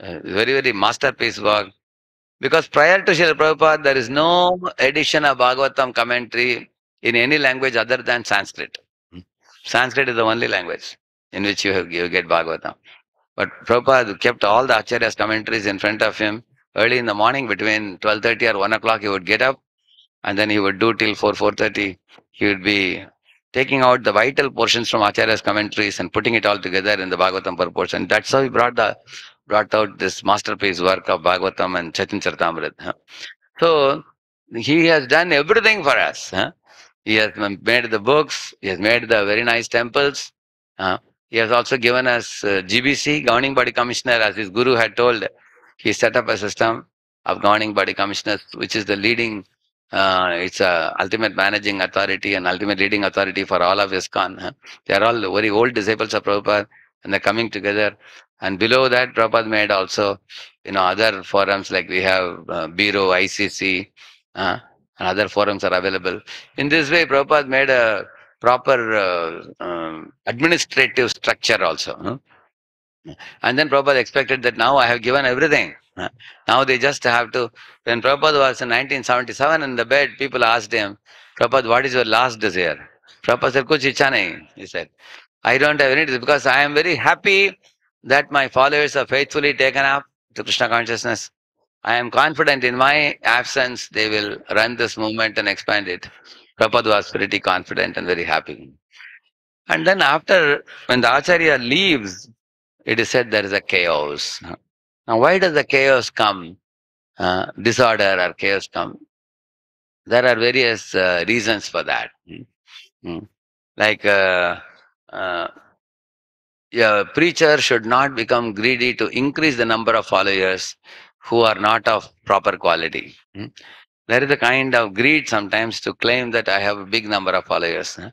Uh, very, very masterpiece work. Because prior to Srila Prabhupada, there is no edition of Bhagavatam commentary in any language other than Sanskrit. Hmm. Sanskrit is the only language in which you, you get Bhagavatam. But Prabhupada kept all the Acharya's commentaries in front of him. Early in the morning, between 12.30 or 1 o'clock, he would get up and then he would do till 4, 4.30. He would be taking out the vital portions from Acharya's commentaries and putting it all together in the Bhagavatam purports. And that's how he brought the brought out this masterpiece work of Bhagavatam and Chaitanya Charitamrita. So he has done everything for us. huh? He has made the books, he has made the very nice temples. uh, he has also given us uh, GBC, Governing Body Commissioner, as his guru had told. He set up a system of governing body commissioners, which is the leading, uh, it's a ultimate managing authority and ultimate leading authority for all of ISKCON. huh? They are all very old disciples of Prabhupada and they're coming together. And below that, Prabhupada made also, you know, other forums like we have uh, Bureau, ICC, uh, and other forums are available. In this way, Prabhupada made a proper uh, um, administrative structure also. huh? And then Prabhupada expected that now I have given everything. huh? Now they just have to. When Prabhupada was in 1977 in the bed, people asked him, Prabhupada, what is your last desire? Prabhupada said, Kuch nahi. He said, I don't have any desire because I am very happy that my followers are faithfully taken up to Krishna consciousness. I am confident in my absence they will run this movement and expand it. Prabhupada was pretty confident and very happy. And then after, when the Acharya leaves, it is said there is a chaos. Now, why does the chaos come? Uh, disorder or chaos come? There are various uh, reasons for that. Mm. Like, uh, uh, a preacher should not become greedy to increase the number of followers who are not of proper quality. Mm. There is a kind of greed sometimes to claim that I have a big number of followers. huh?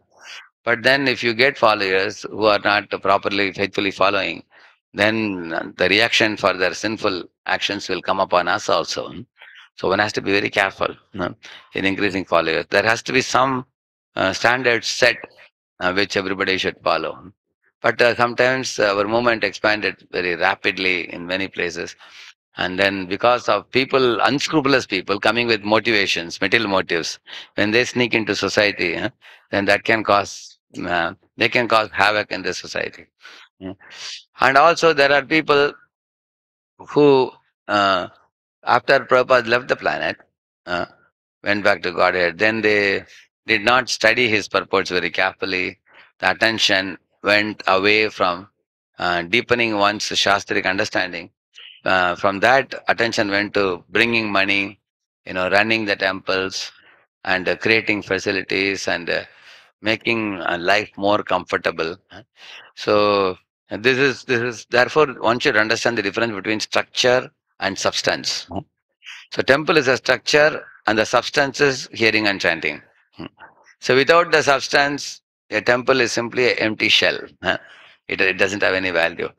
But then, if you get followers who are not properly, faithfully following, then the reaction for their sinful actions will come upon us also. So one has to be very careful in increasing followers. There has to be some uh, standards set uh, which everybody should follow. But uh, sometimes our movement expanded very rapidly in many places. And then because of people, unscrupulous people coming with motivations, material motives, when they sneak into society, huh, then that can cause, uh, they can cause havoc in the society. Mm. And also there are people who, uh, after Prabhupada left the planet, uh, went back to Godhead, then they did not study his purports very carefully. The attention went away from uh, deepening one's Shastric understanding. Uh, from that, attention went to bringing money, you know, running the temples and uh, creating facilities and uh, making uh, life more comfortable. So this is this is therefore one should understand the difference between structure and substance. So temple is a structure and the substance is hearing and chanting. So without the substance, a temple is simply an empty shell. It, it doesn't have any value.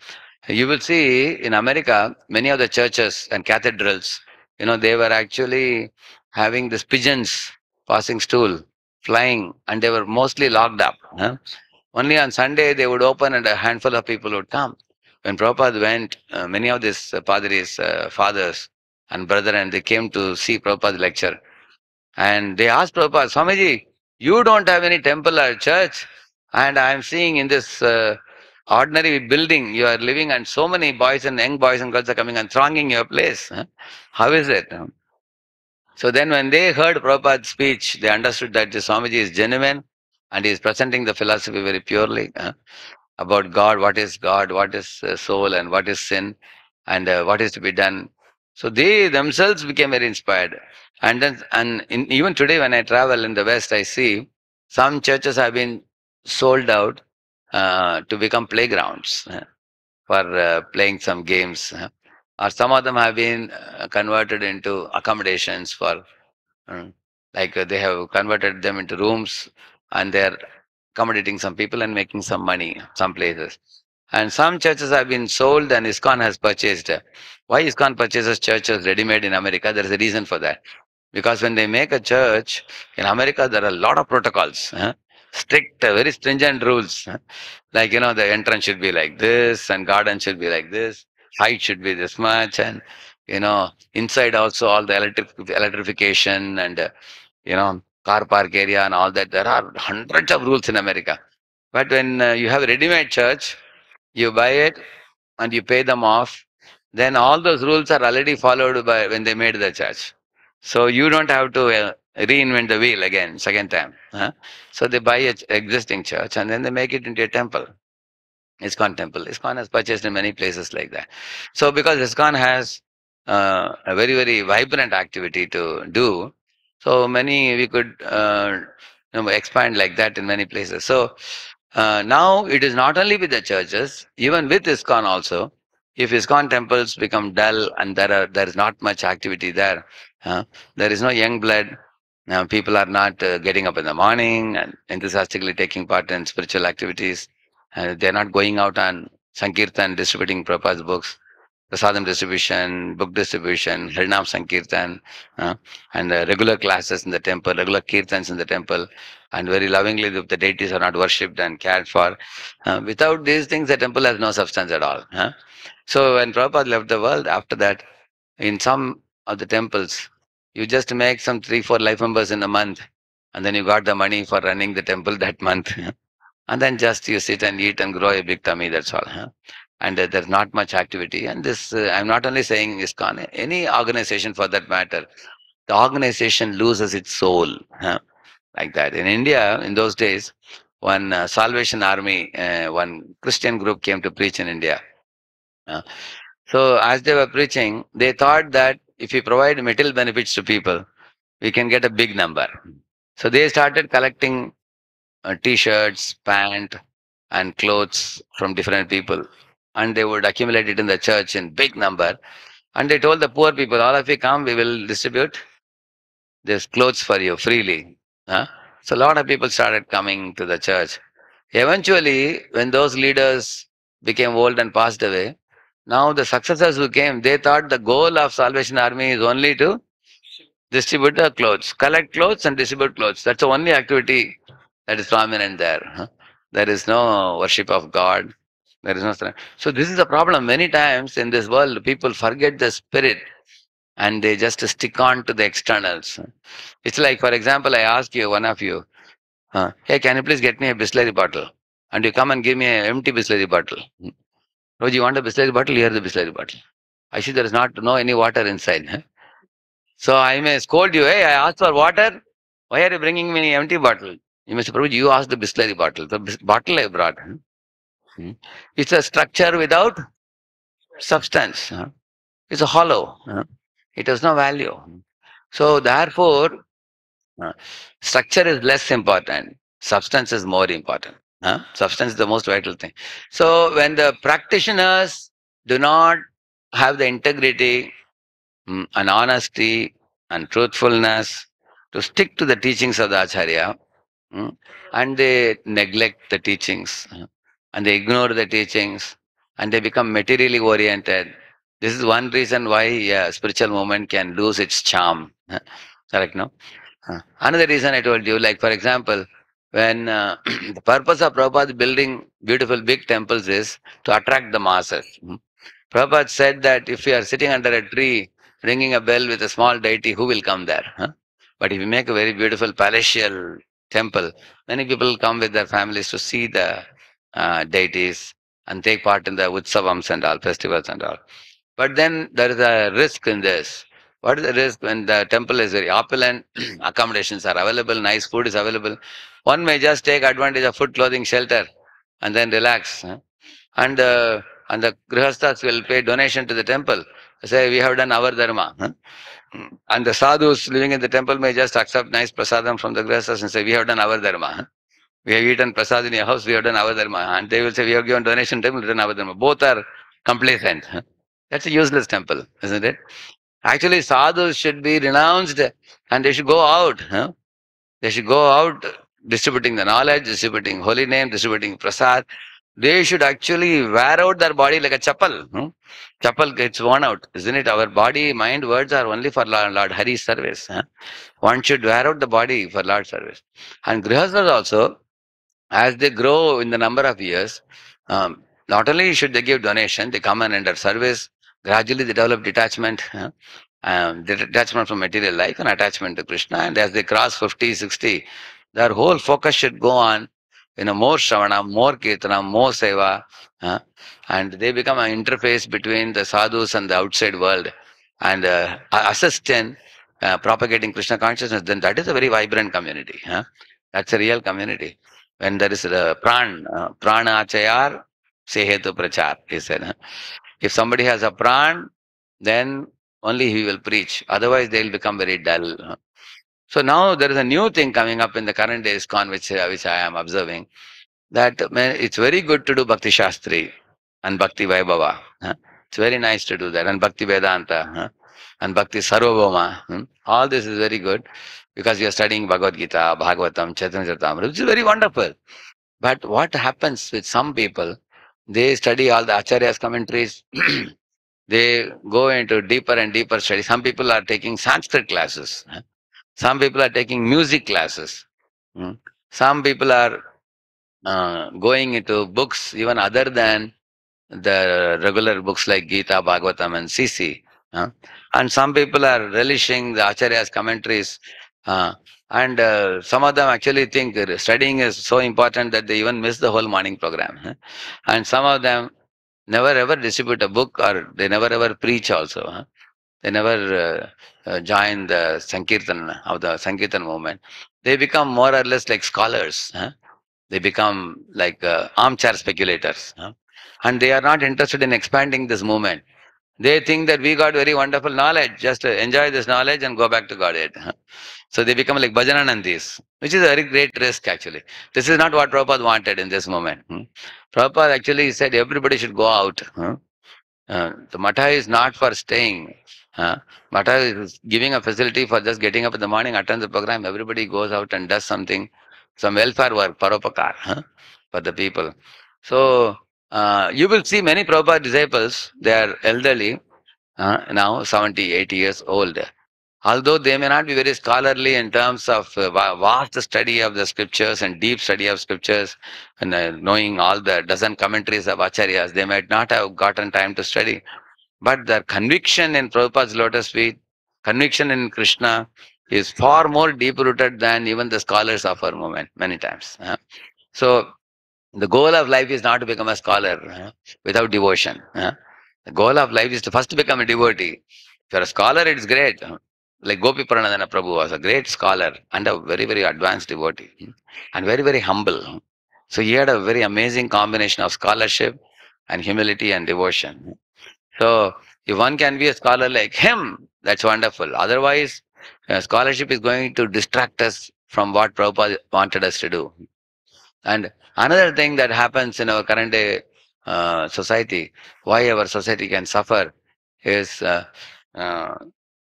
You will see in America, many of the churches and cathedrals, you know, they were actually having these pigeons passing stool, flying, and they were mostly locked up. huh? Only on Sunday they would open and a handful of people would come. When Prabhupada went, uh, many of these uh, padris, uh, fathers and brethren, they came to see Prabhupada's lecture. And they asked Prabhupada, Swamiji, you don't have any temple or church, and I am seeing in this uh, ordinary building you are living, and so many boys and young boys and girls are coming and thronging your place. How is it? So then, when they heard Prabhupada's speech, they understood that the Swamiji is genuine and he is presenting the philosophy very purely about God, what is God, what is uh, soul, and what is sin, and uh, what is to be done. So they themselves became very inspired. And then, and in, even today, when I travel in the West, I see some churches have been sold out uh, to become playgrounds uh, for uh, playing some games, uh, or some of them have been uh, converted into accommodations for, um, like they have converted them into rooms, and they're accommodating some people and making some money some places. And some churches have been sold, and ISKCON has purchased. Why ISKCON purchases churches ready-made in America? There is a reason for that. Because when they make a church in America, there are a lot of protocols, huh? strict, very stringent rules. Like, you know, the entrance should be like this, and garden should be like this, height should be this much, and, you know, inside also all the electric, electrification and, uh, you know, car park area and all that. There are hundreds of rules in America. But when uh, you have a ready-made church, you buy it and you pay them off, then all those rules are already followed by when they made the church. So you don't have to uh, reinvent the wheel again, second time. huh? So they buy a existing church and then they make it into a temple. ISKCON temple. ISKCON has purchased in many places like that. So because ISKCON has uh, a very, very vibrant activity to do, So many we could uh, you know, expand like that in many places. So uh, now it is not only with the churches, even with ISKCON also. If ISKCON temples become dull and there are there is not much activity there, uh, there is no young blood. Now people are not uh, getting up in the morning and enthusiastically taking part in spiritual activities. Uh, they are not going out on Sankirtan distributing Prabhupada's books, prasadam distribution, book distribution, Harinam Sankirtan, uh, and uh, regular classes in the temple, regular kirtans in the temple, and very lovingly the, the deities are not worshipped and cared for. Uh, without these things, the temple has no substance at all. So when Prabhupada left the world, after that, in some of the temples, you just make some three, four life members in a month, and then you got the money for running the temple that month. and then just you sit and eat and grow a big tummy, that's all. And uh, there's not much activity. And this, uh, I'm not only saying ISKCON, any organization for that matter, the organization loses its soul. huh? Like that. In India, in those days, one uh, Salvation Army, uh, one Christian group came to preach in India. So as they were preaching, they thought that if we provide material benefits to people, we can get a big number. So they started collecting uh, t-shirts, pant, and clothes from different people, and they would accumulate it in the church in big number. And they told the poor people, all of you come, we will distribute this clothes for you freely. Huh? So a lot of people started coming to the church. Eventually, when those leaders became old and passed away, now the successors who came, they thought the goal of Salvation Army is only to distribute the clothes, collect clothes and distribute clothes. That's the only activity that is prominent there. huh? There is no worship of God. There is no. So this is a problem. Many times in this world, people forget the spirit and they just stick on to the externals. It's like, for example, I ask you, one of you, uh, hey, can you please get me a Bisleri bottle? And you come and give me an empty Bisleri bottle. Roji, you want a Bisleri bottle? Here the Bisleri bottle. I see there is not no any water inside. So I may scold you, hey, I asked for water. Why are you bringing me an empty bottle? You may say, Prabhuji, you asked the Bisleri bottle. The bottle I brought. Hmm. It's a structure without substance. huh? It's a hollow. huh? It has no value. So therefore, uh, structure is less important. Substance is more important. Substance is the most vital thing. So when the practitioners do not have the integrity mm, and honesty and truthfulness to stick to the teachings of the Acharya, and they neglect the teachings, and they ignore the teachings, and they become materially oriented. This is one reason why uh, spiritual movement can lose its charm. Correct, no? Another reason I told you, like for example, when uh, the purpose of Prabhupada building beautiful big temples is to attract the masses. mm. Prabhupada said that if you are sitting under a tree ringing a bell with a small deity, who will come there? huh? But if you make a very beautiful palatial temple, many people come with their families to see the uh, deities and take part in the utsavams and all, festivals and all. But then there is a risk in this. What is the risk when the temple is very opulent, accommodations are available, nice food is available? One may just take advantage of food, clothing, shelter, and then relax. huh? And uh, and the grihasthas will pay donation to the temple. Say we have done our dharma. huh? And the sadhus living in the temple may just accept nice prasadam from the grihasthas and say we have done our dharma. We have eaten prasad in your house, we have done our. And they will say we have given donation we have done our dharma. Both are complacent. That's a useless temple, isn't it? Actually, sadhus should be renounced and they should go out. huh? They should go out distributing the knowledge, distributing holy name, distributing prasad. They should actually wear out their body like a chapel. Hmm? Gets worn out, isn't it? Our body, mind, words are only for Lord, Lord Hari's service. huh? One should wear out the body for Lord service. And grihasthas also, as they grow in the number of years, um, not only should they give donation, they come and enter service. Gradually, they develop detachment. huh? um, detachment from material life and attachment to Krishna. And as they cross 50, 60, their whole focus should go on, you know, more Shravana, more Kirtana, more Seva. huh? and they become an interface between the sadhus and the outside world and uh, assist in uh, propagating Krishna consciousness. Then that is a very vibrant community. huh? That's a real community. When there is a pran, uh, prana achayar, sehetu prachar, he said. If somebody has a pran, then only he will preach. Otherwise, they will become very dull. So now there is a new thing coming up in the current days con which, uh, which I am observing that uh, it's very good to do Bhakti Shastri and Bhakti Vaibhava. It's very nice to do that and Bhakti Vedanta and Bhakti Sarvabhauma. hmm? All this is very good because you are studying Bhagavad Gita, Bhagavatam, Chaitanya Charitamrita, which is very wonderful. But what happens with some people, they study all the Acharya's commentaries, they go into deeper and deeper study. Some people are taking Sanskrit classes. Some people are taking music classes. hmm? Some people are uh, going into books even other than the regular books like Gita, Bhagavatam, and huh? And some people are relishing the Acharya's commentaries. Uh, and uh, some of them actually think studying is so important that they even miss the whole morning program. huh? And some of them never ever distribute a book or they never ever preach also. huh? They never uh, uh, join the Sankirtan of the Sankirtan movement. They become more or less like scholars. huh? They become like uh, armchair speculators. And they are not interested in expanding this movement. They think that we got very wonderful knowledge, just enjoy this knowledge and go back to Godhead. So they become like Bhajananandis, which is a very great risk actually. This is not what Prabhupada wanted in this moment. hmm. Prabhupada actually said everybody should go out. huh? Uh, the matha is not for staying. huh? Matha is giving a facility for just getting up in the morning, attend the program. Everybody goes out and does something, some welfare work, paropakar, huh? for the people. So uh, you will see many Prabhupada disciples, they are elderly, uh, now 70, 80 years old. Although they may not be very scholarly in terms of uh, vast study of the scriptures and deep study of scriptures and uh, knowing all the dozen commentaries of acharyas, they might not have gotten time to study. But their conviction in Prabhupada's lotus feet, conviction in Krishna is far more deep rooted than even the scholars of our movement many times. huh? So the goal of life is not to become a scholar without devotion. The goal of life is to first become a devotee. If you're a scholar, it's great. Like Gopiparanadhana Prabhu was a great scholar and a very, very advanced devotee hmm, and very, very humble. So he had a very amazing combination of scholarship and humility and devotion. So if one can be a scholar like him, that's wonderful. Otherwise, uh, scholarship is going to distract us from what Prabhupada wanted us to do. And another thing that happens in our current day uh, society, why our society can suffer, is uh, uh,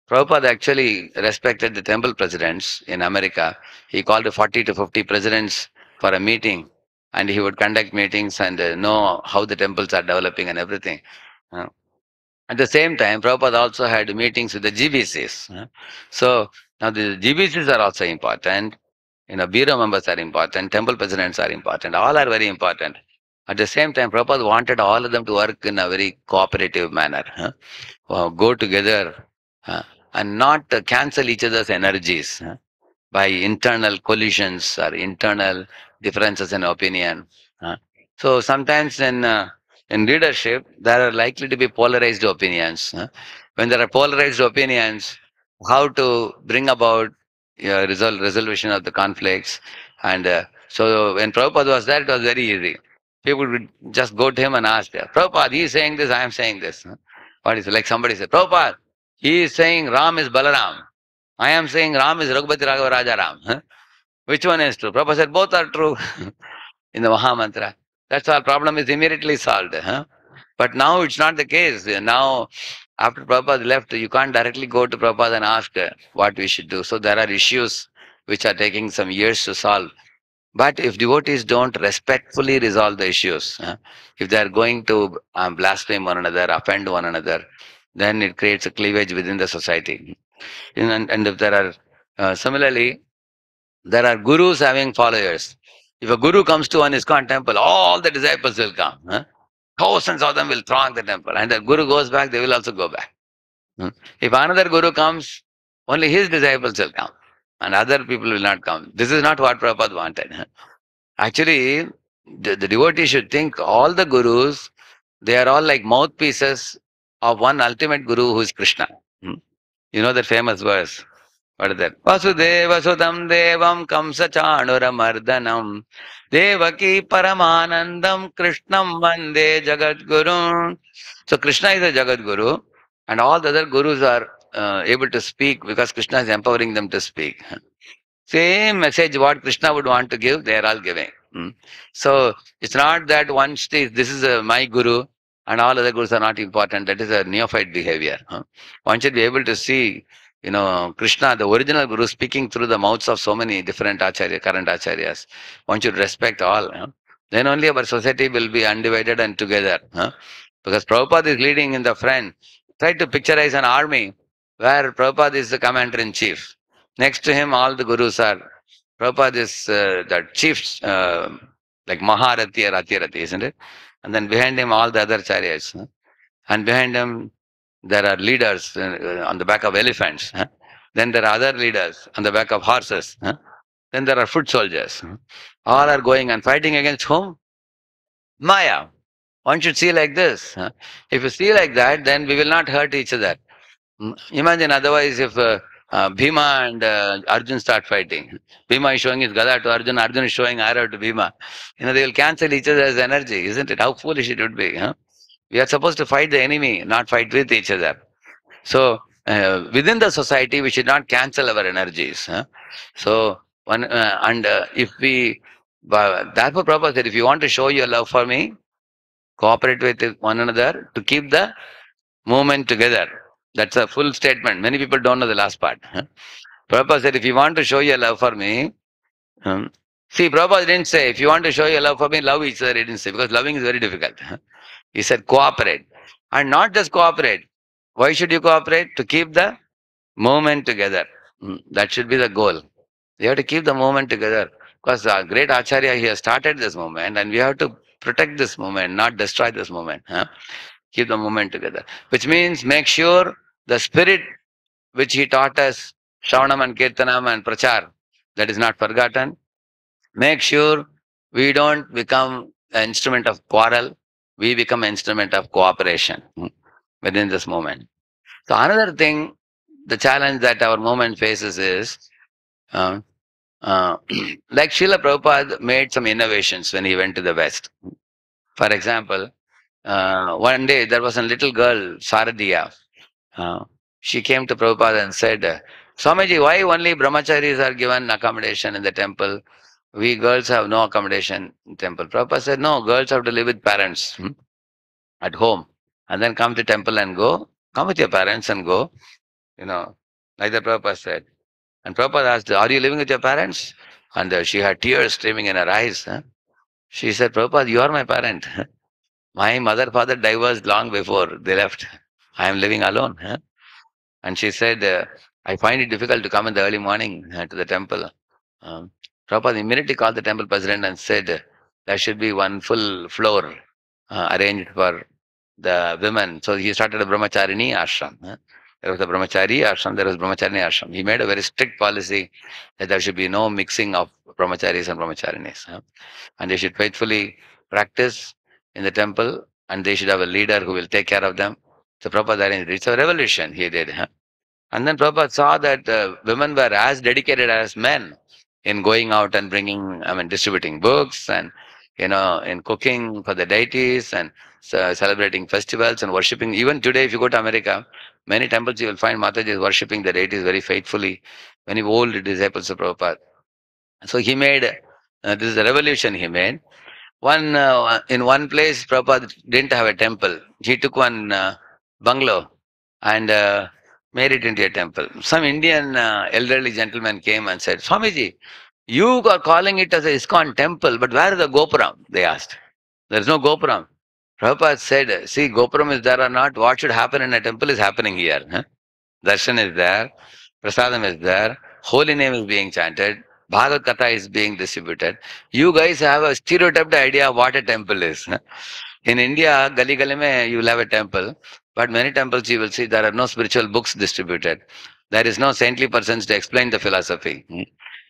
Prabhupada actually respected the temple presidents in America. He called 40 to 50 presidents for a meeting and he would conduct meetings and uh, know how the temples are developing and everything. Uh, at the same time, Prabhupada also had meetings with the GBCs. uh. So now the GBCs are also important. You know, bureau members are important, temple presidents are important, all are very important. At the same time, Prabhupada wanted all of them to work in a very cooperative manner, huh? Uh, go together uh, and not uh, cancel each other's energies huh? by internal collisions or internal differences in opinion. huh? So sometimes in uh, in leadership, there are likely to be polarized opinions. huh? When there are polarized opinions, how to bring about uh, resol- resolution of the conflicts. And uh, so when Prabhupada was there, it was very easy. People would just go to him and ask, Prabhupada, he is saying this, I am saying this. What is it? Like somebody said, Prabhupada, he is saying Ram is Balaram. I am saying Ram is Raghupati Raghava Raja Ram. huh? Which one is true? Prabhupada said, both are true in the Mahamantra. That's our problem is immediately solved. Huh? But now it's not the case. Now, after Prabhupada left, you can't directly go to Prabhupada and ask uh, what we should do. So there are issues which are taking some years to solve. But if devotees don't respectfully resolve the issues, huh, if they are going to um, blaspheme one another, offend one another, then it creates a cleavage within the society. And, and if there are, uh, similarly, there are gurus having followers. If a guru comes to an ISKCON temple, all the disciples will come. huh? Thousands of them will throng the temple. And the guru goes back, they will also go back. Hmm. If another guru comes, only his disciples will come. And other people will not come. This is not what Prabhupada wanted. Actually, the, the devotee should think all the gurus, they are all like mouthpieces of one ultimate guru who is Krishna. Hmm. You know that famous verse. What is that? Vasudeva Sutam Devam Kamsa Chanura Mardanam Devaki Paramanandam Krishnam Vande Jagat Guru. So Krishna is a Jagat Guru and all the other gurus are uh, able to speak because Krishna is empowering them to speak. Same message what Krishna would want to give, they are all giving. Mm. So it's not that one stays, this is uh, my guru and all other gurus are not important. That is a neophyte behavior. One should be able to see, you know, Krishna, the original guru, speaking through the mouths of so many different acharya, current acharyas. One should respect all. Then only our society will be undivided and together. huh? Because Prabhupada is leading in the front. Try to picturize an army where Prabhupada is the commander in chief. Next to him, all the gurus are. Prabhupada is uh, the chief, uh, like Maharathi or Atirathi, isn't it? And then behind him, all the other chariots. huh? And behind him, there are leaders uh, on the back of elephants. huh? Then there are other leaders on the back of horses. huh? Then there are foot soldiers. huh? All are going and fighting against whom? Maya. One should see like this. If you see like that, then we will not hurt each other. Mm, Imagine otherwise if uh, uh, Bhima and uh, Arjun start fighting. Bhima is showing his gada to Arjun, Arjun is showing arrow to Bhima. You know, they will cancel each other's energy, isn't it? How foolish it would be. Huh? We are supposed to fight the enemy, not fight with each other. So, uh, within the society, we should not cancel our energies. huh? So, one, uh, and uh, if we, therefore, Prabhupada said, if you want to show your love for me, cooperate with one another to keep the movement together. That's a full statement. Many people don't know the last part. huh? Prabhupada said, if you want to show your love for me, um, see, Prabhupada didn't say, if you want to show your love for me, love each other. He didn't say, because loving is very difficult. He said, cooperate. And not just cooperate. Why should you cooperate? To keep the movement together. Mm, That should be the goal. You have to keep the movement together. Because the great Acharya, he has started this movement, and we have to protect this movement, not destroy this movement. huh? Keep the movement together. Which means make sure the spirit which he taught us, Shravanam and Kirtanam and Prachar, that is not forgotten. Make sure we don't become an instrument of quarrel, we become an instrument of cooperation hmm, within this moment. So another thing, the challenge that our movement faces is, uh, uh, like Srila Prabhupada made some innovations when he went to the West. For example, uh, one day there was a little girl, Saradiya. Uh, she came to Prabhupada and said, Swamiji, why only brahmacharis are given accommodation in the temple? We girls have no accommodation in temple. Prabhupada said, no, girls have to live with parents hmm, at home and then come to temple and go. Come with your parents and go. You know, like the Prabhupada said. And Prabhupada asked, are you living with your parents? And uh, she had tears streaming in her eyes. huh? She said, Prabhupada, you are my parent. My mother, father divorced long before they left. I am living alone. huh? And she said, uh, I find it difficult to come in the early morning uh, to the temple. Um, Prabhupada immediately called the temple president and said, there should be one full floor uh, arranged for the women. So he started a brahmacharini ashram. There was a brahmachari ashram, there was brahmacharini ashram. He made a very strict policy that there should be no mixing of brahmacharis and brahmacharinis. huh? And they should faithfully practice in the temple and they should have a leader who will take care of them. So Prabhupada arranged it. It's a revolution he did. Huh? And then Prabhupada saw that uh, women were as dedicated as men in going out and bringing, I mean, distributing books and, you know, in cooking for the deities and uh, celebrating festivals and worshipping. Even today, if you go to America, many temples you will find Mataji is worshipping the deities very faithfully. Many old disciples of Prabhupada. So he made, uh, this is a revolution he made. One, uh, in one place, Prabhupada didn't have a temple. He took one uh, bungalow and made it into a temple. Some Indian uh, elderly gentleman came and said, Swamiji, you are calling it as a ISKCON temple, but where is the Gopuram? They asked. There is no Gopuram. Prabhupada said, see, Gopuram is there or not, what should happen in a temple is happening here. Huh? Darshan is there, Prasadam is there, holy name is being chanted, Bhagavad Katha is being distributed. You guys have a stereotyped idea of what a temple is. huh? In India, gali gali mein you will have a temple, but many temples you will see there are no spiritual books distributed. There is no saintly persons to explain the philosophy. Hmm.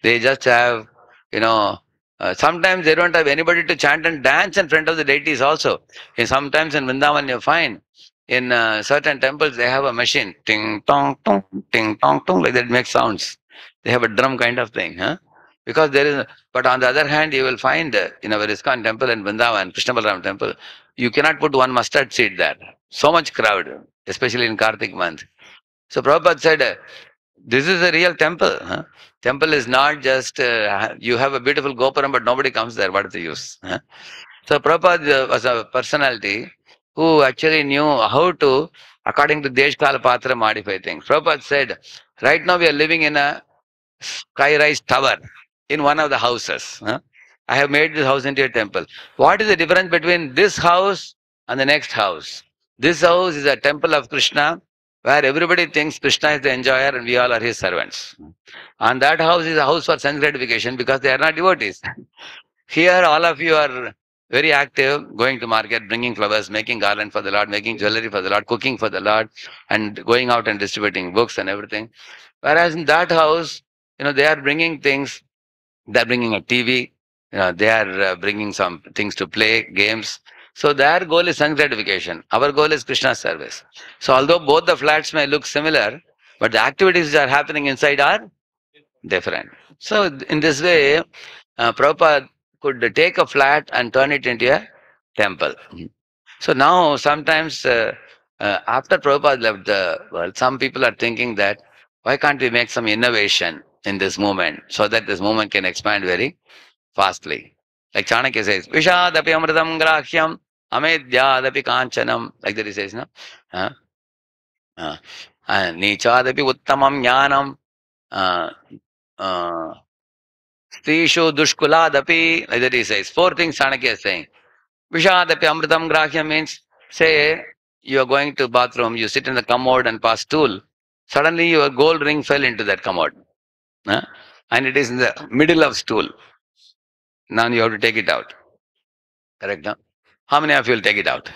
They just have, you know, uh, sometimes they don't have anybody to chant and dance in front of the deities also. In sometimes in Vrindavan you find in uh, certain temples they have a machine, ting tong tong, ting tong tong, like that makes sounds. They have a drum kind of thing, huh? Because there is, but on the other hand, you will find uh, in our ISKCON temple in Vrindavan, Krishna Balaram temple, you cannot put one mustard seed there. So much crowd, especially in Kartik month. So Prabhupada said, This is a real temple. Huh? Temple is not just uh, you have a beautiful gopuram, but nobody comes there. What is the use? Huh? So Prabhupada was a personality who actually knew how to, according to Desh Kala Patra, modify things. Prabhupada said, right now we are living in a sky-rise tower in one of the houses. huh? I have made this house into a temple. What is the difference between this house and the next house? This house is a temple of Krishna where everybody thinks Krishna is the enjoyer and we all are his servants. And that house is a house for sense gratification because they are not devotees. Here, all of you are very active, going to market, bringing flowers, making garland for the Lord, making jewelry for the Lord, cooking for the Lord, and going out and distributing books and everything. Whereas in that house, you know, they are bringing things, they're bringing a TV, you know, they are uh, bringing some things to play, games. So their goal is sense gratification. Our goal is Krishna service. So although both the flats may look similar, but the activities that are happening inside are different. So in this way, uh, Prabhupada could take a flat and turn it into a temple. So now sometimes uh, uh, after Prabhupada left the world, some people are thinking that why can't we make some innovation in this movement so that this movement can expand very fastly. Like Chanakya says, Vishadapi amritam grahyam अमेद्यादपि काञ्चनम् like that is is न नीचादपि उत्तमं ज्ञानं uh, uh, स्त्रीषु दुष्कुलादपि like that is is for things Chanakya विषादपि अमृतं ग्राह्यं means say you are going to bathroom you sit in the commode and pass stool suddenly your gold ring fell into that commode and it is in the middle of stool. Now you have to take it out. Correct now How many of you will take it out?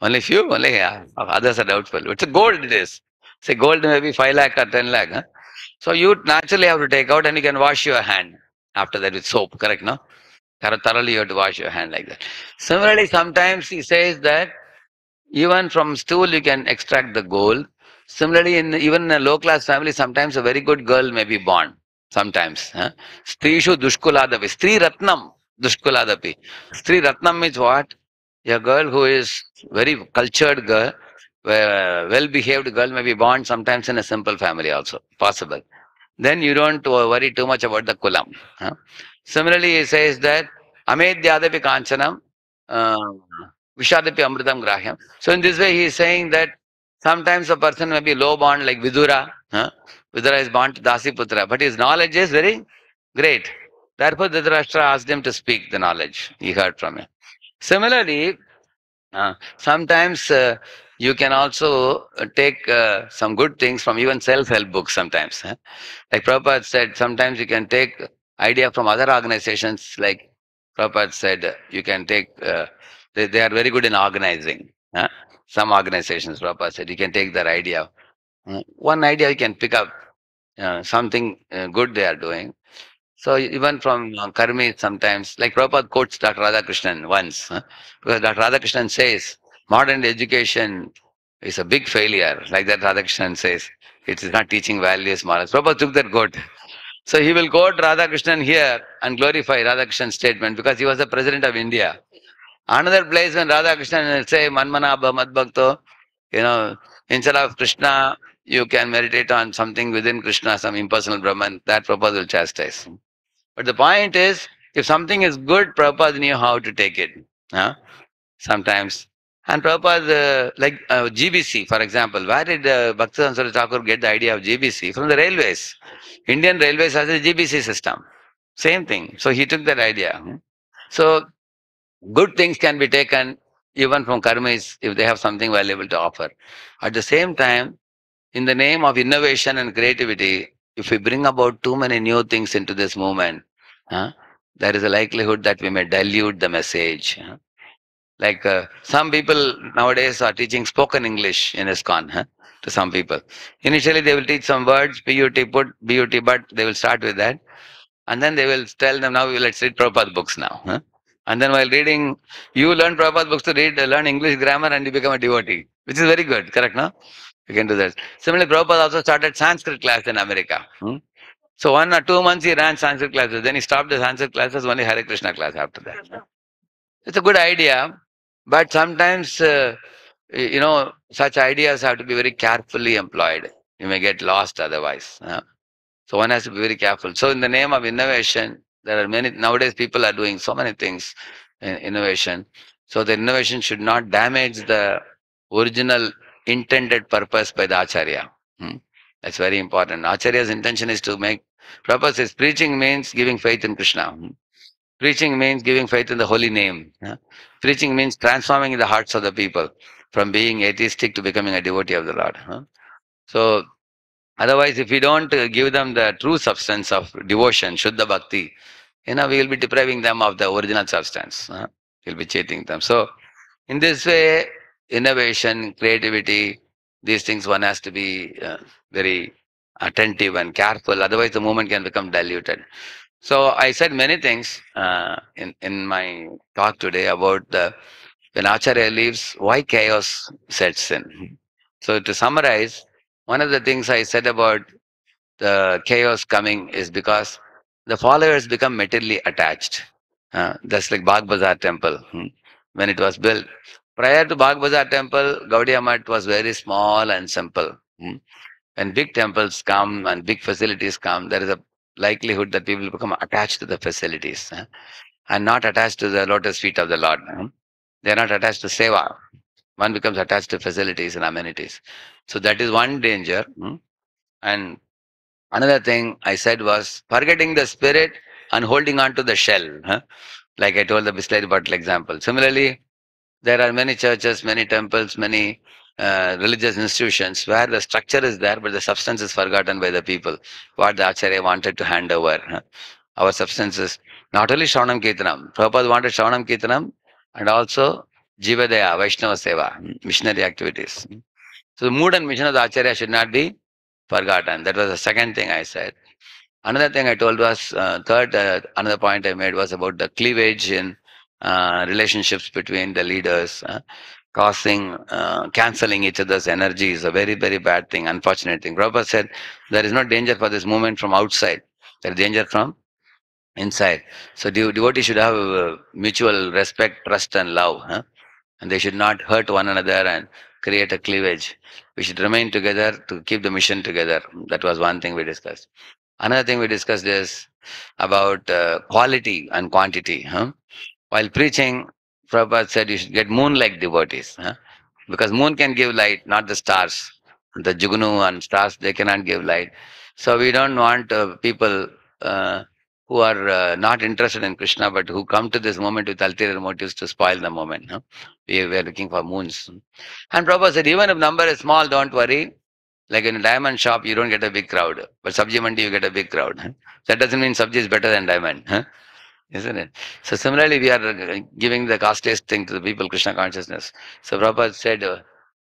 Only few? Only yeah. Hmm. Others are doubtful. It's a gold it is. Say gold may be 5 lakh or 10 lakh. Huh? So you naturally have to take out and you can wash your hand after that with soap. Correct? No? Thoroughly you have to wash your hand like that. Similarly, sometimes he says that even from stool you can extract the gold. Similarly, in even in a low class family, sometimes a very good girl may be born. Sometimes. Huh? Strishu dushkuladapi. Stri ratnam dushkuladapi. Stri ratnam means what? A girl who is very cultured girl, well behaved girl may be born sometimes in a simple family also. Possible. Then you don't worry too much about the kulam. huh? Similarly, he says that amedyadapi kanchanam uh, vishadapi amritam grahyam. So in this way, he is saying that sometimes a person may be low born like Vidura. Huh? Vidura is born to Dasiputra, but his knowledge is very great. Therefore, Dhritarashtra asked him to speak the knowledge he heard from him. Similarly, uh, sometimes uh, you can also uh, take uh, some good things from even self-help books sometimes. huh? Like Prabhupada said, sometimes you can take idea from other organizations. Like Prabhupada said, you can take, uh, they, they are very good in organizing. huh? Some organizations, Prabhupada said, you can take their idea. Uh, One idea you can pick up, something good they are doing. So even from Karmi sometimes, like Prabhupada quotes Dr. Radhakrishnan once, huh? because Dr. Radhakrishnan says, modern education is a big failure, like that Radhakrishnan says. It is not teaching values, morals. Prabhupada took that quote. So he will quote Radhakrishnan here and glorify Radhakrishnan's statement because he was the president of India. Another place when Radhakrishnan will say, Manmana Bhamad Bhakto, you know, instead of Krishna, you can meditate on something within Krishna, some impersonal Brahman. That Prabhupada will chastise. But the point is, if something is good, Prabhupada knew how to take it. Huh? Sometimes. And Prabhupada, uh, like uh, GBC, for example, where did uh, Bhaktisiddhanta Saraswati Thakur get the idea of GBC? From the railways. Indian Railways has a GBC system. Same thing. So he took that idea. So good things can be taken even from karmis if they have something valuable to offer. At the same time, in the name of innovation and creativity, if we bring about too many new things into this movement, huh, there is a likelihood that we may dilute the message. huh. Like uh, some people nowadays are teaching spoken English in ISKCON huh, to some people. Initially, they will teach some words, PUT, put, BUT, but they will start with that. And then they will tell them, now let's read Prabhupada books now. And then while reading, you learn Prabhupada books to read, learn English grammar, and you become a devotee, which is very good, correct, no? You can do that. Similarly, Prabhupada also started Sanskrit class in America. hmm. So one or two months he ran Sanskrit classes. Then he stopped the Sanskrit classes, only Hare Krishna class after that. It's a good idea, but sometimes, uh, you know, such ideas have to be very carefully employed. you may get lost otherwise. So one has to be very careful. So in the name of innovation, there are many nowadays people are doing so many things in innovation. So the innovation should not damage the original intended purpose by the acharya. Hmm. That's very important. Acharya's intention is to make purpose says preaching means giving faith in Krishna. Preaching means giving faith in the holy name. Preaching means transforming the hearts of the people from being atheistic to becoming a devotee of the Lord. So otherwise, if we don't give them the true substance of devotion, Shuddha Bhakti, you know, we will be depriving them of the original substance. We'll be cheating them. So in this way, innovation, creativity, these things one has to be uh, very attentive and careful. Otherwise, the movement can become diluted. So I said many things uh, in in my talk today about the when Acharya leaves, why chaos sets in. So to summarize, one of the things I said about the chaos coming is because the followers become materially attached. Uh, that's like Bagh Bazar temple hmm, when it was built. Prior to Bagh Bazar temple, Gaudiya Math was very small and simple. When big temples come and big facilities come, there is a likelihood that people become attached to the facilities huh, and not attached to the lotus feet of the Lord. huh. They are not attached to seva. One becomes attached to facilities and amenities. So that is one danger. hmm. And another thing I said was forgetting the spirit and holding on to the shell. huh. Like I told the Bisleri bottle example. Similarly, there are many churches, many temples, many uh, religious institutions where the structure is there, but the substance is forgotten by the people. What the Acharya wanted to hand over. Our substance is not only Shravanam Kirtanam. Prabhupada wanted Shravanam Kirtanam and also Jivadaya, Vaishnava Seva, missionary activities. So the mood and mission of the Acharya should not be forgotten. That was the second thing I said. Another thing I told was, uh, third, uh, another point I made was about the cleavage in uh, relationships between the leaders, causing, uh, cancelling each other's energy is a very, very bad thing, unfortunate thing. Prabhupada said there is no danger for this movement from outside, there is danger from inside. So dev- devotees should have uh, mutual respect, trust, and love. Huh? And they should not hurt one another and create a cleavage. We should remain together to keep the mission together. That was one thing we discussed. Another thing we discussed is about uh, quality and quantity. Huh? While preaching, Prabhupada said you should get moon-like devotees. Huh? Because moon can give light, not the stars. The Jugunu and stars, they cannot give light. So we don't want uh, people uh, who are uh, not interested in Krishna, but who come to this moment with ulterior motives to spoil the moment. Huh? We, we are looking for moons. And Prabhupada said, even if number is small, don't worry. Like in a diamond shop, you don't get a big crowd. But Sabji Mandi, you get a big crowd. huh? That doesn't mean Sabji is better than diamond. Huh? Isn't it? So similarly, we are uh, giving the costliest thing to the people, Krishna consciousness. So Prabhupada said, uh,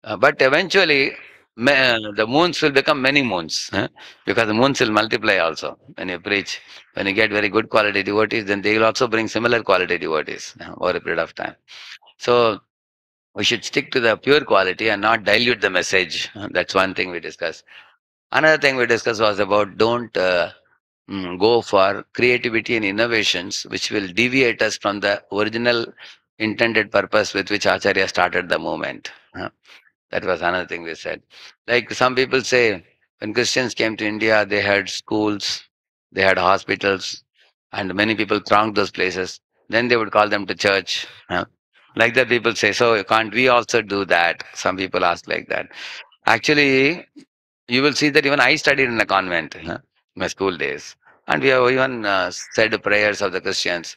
uh, but eventually, uh, the moons will become many moons. huh? Because the moons will multiply also when you preach. When you get very good quality devotees, then they will also bring similar quality devotees uh, over a period of time. So we should stick to the pure quality and not dilute the message. Uh, That's one thing we discussed. Another thing we discussed was about don't mm, go for creativity and innovations which will deviate us from the original intended purpose with which Acharya started the movement. Uh, that was another thing we said. Like some people say, when Christians came to India, they had schools, they had hospitals, and many people thronged those places. Then they would call them to church. uh, like that, people say, so can't we also do that? Some people ask like that. Actually, you will see that even I studied in a convent, my school days. And we have even uh, said prayers of the Christians.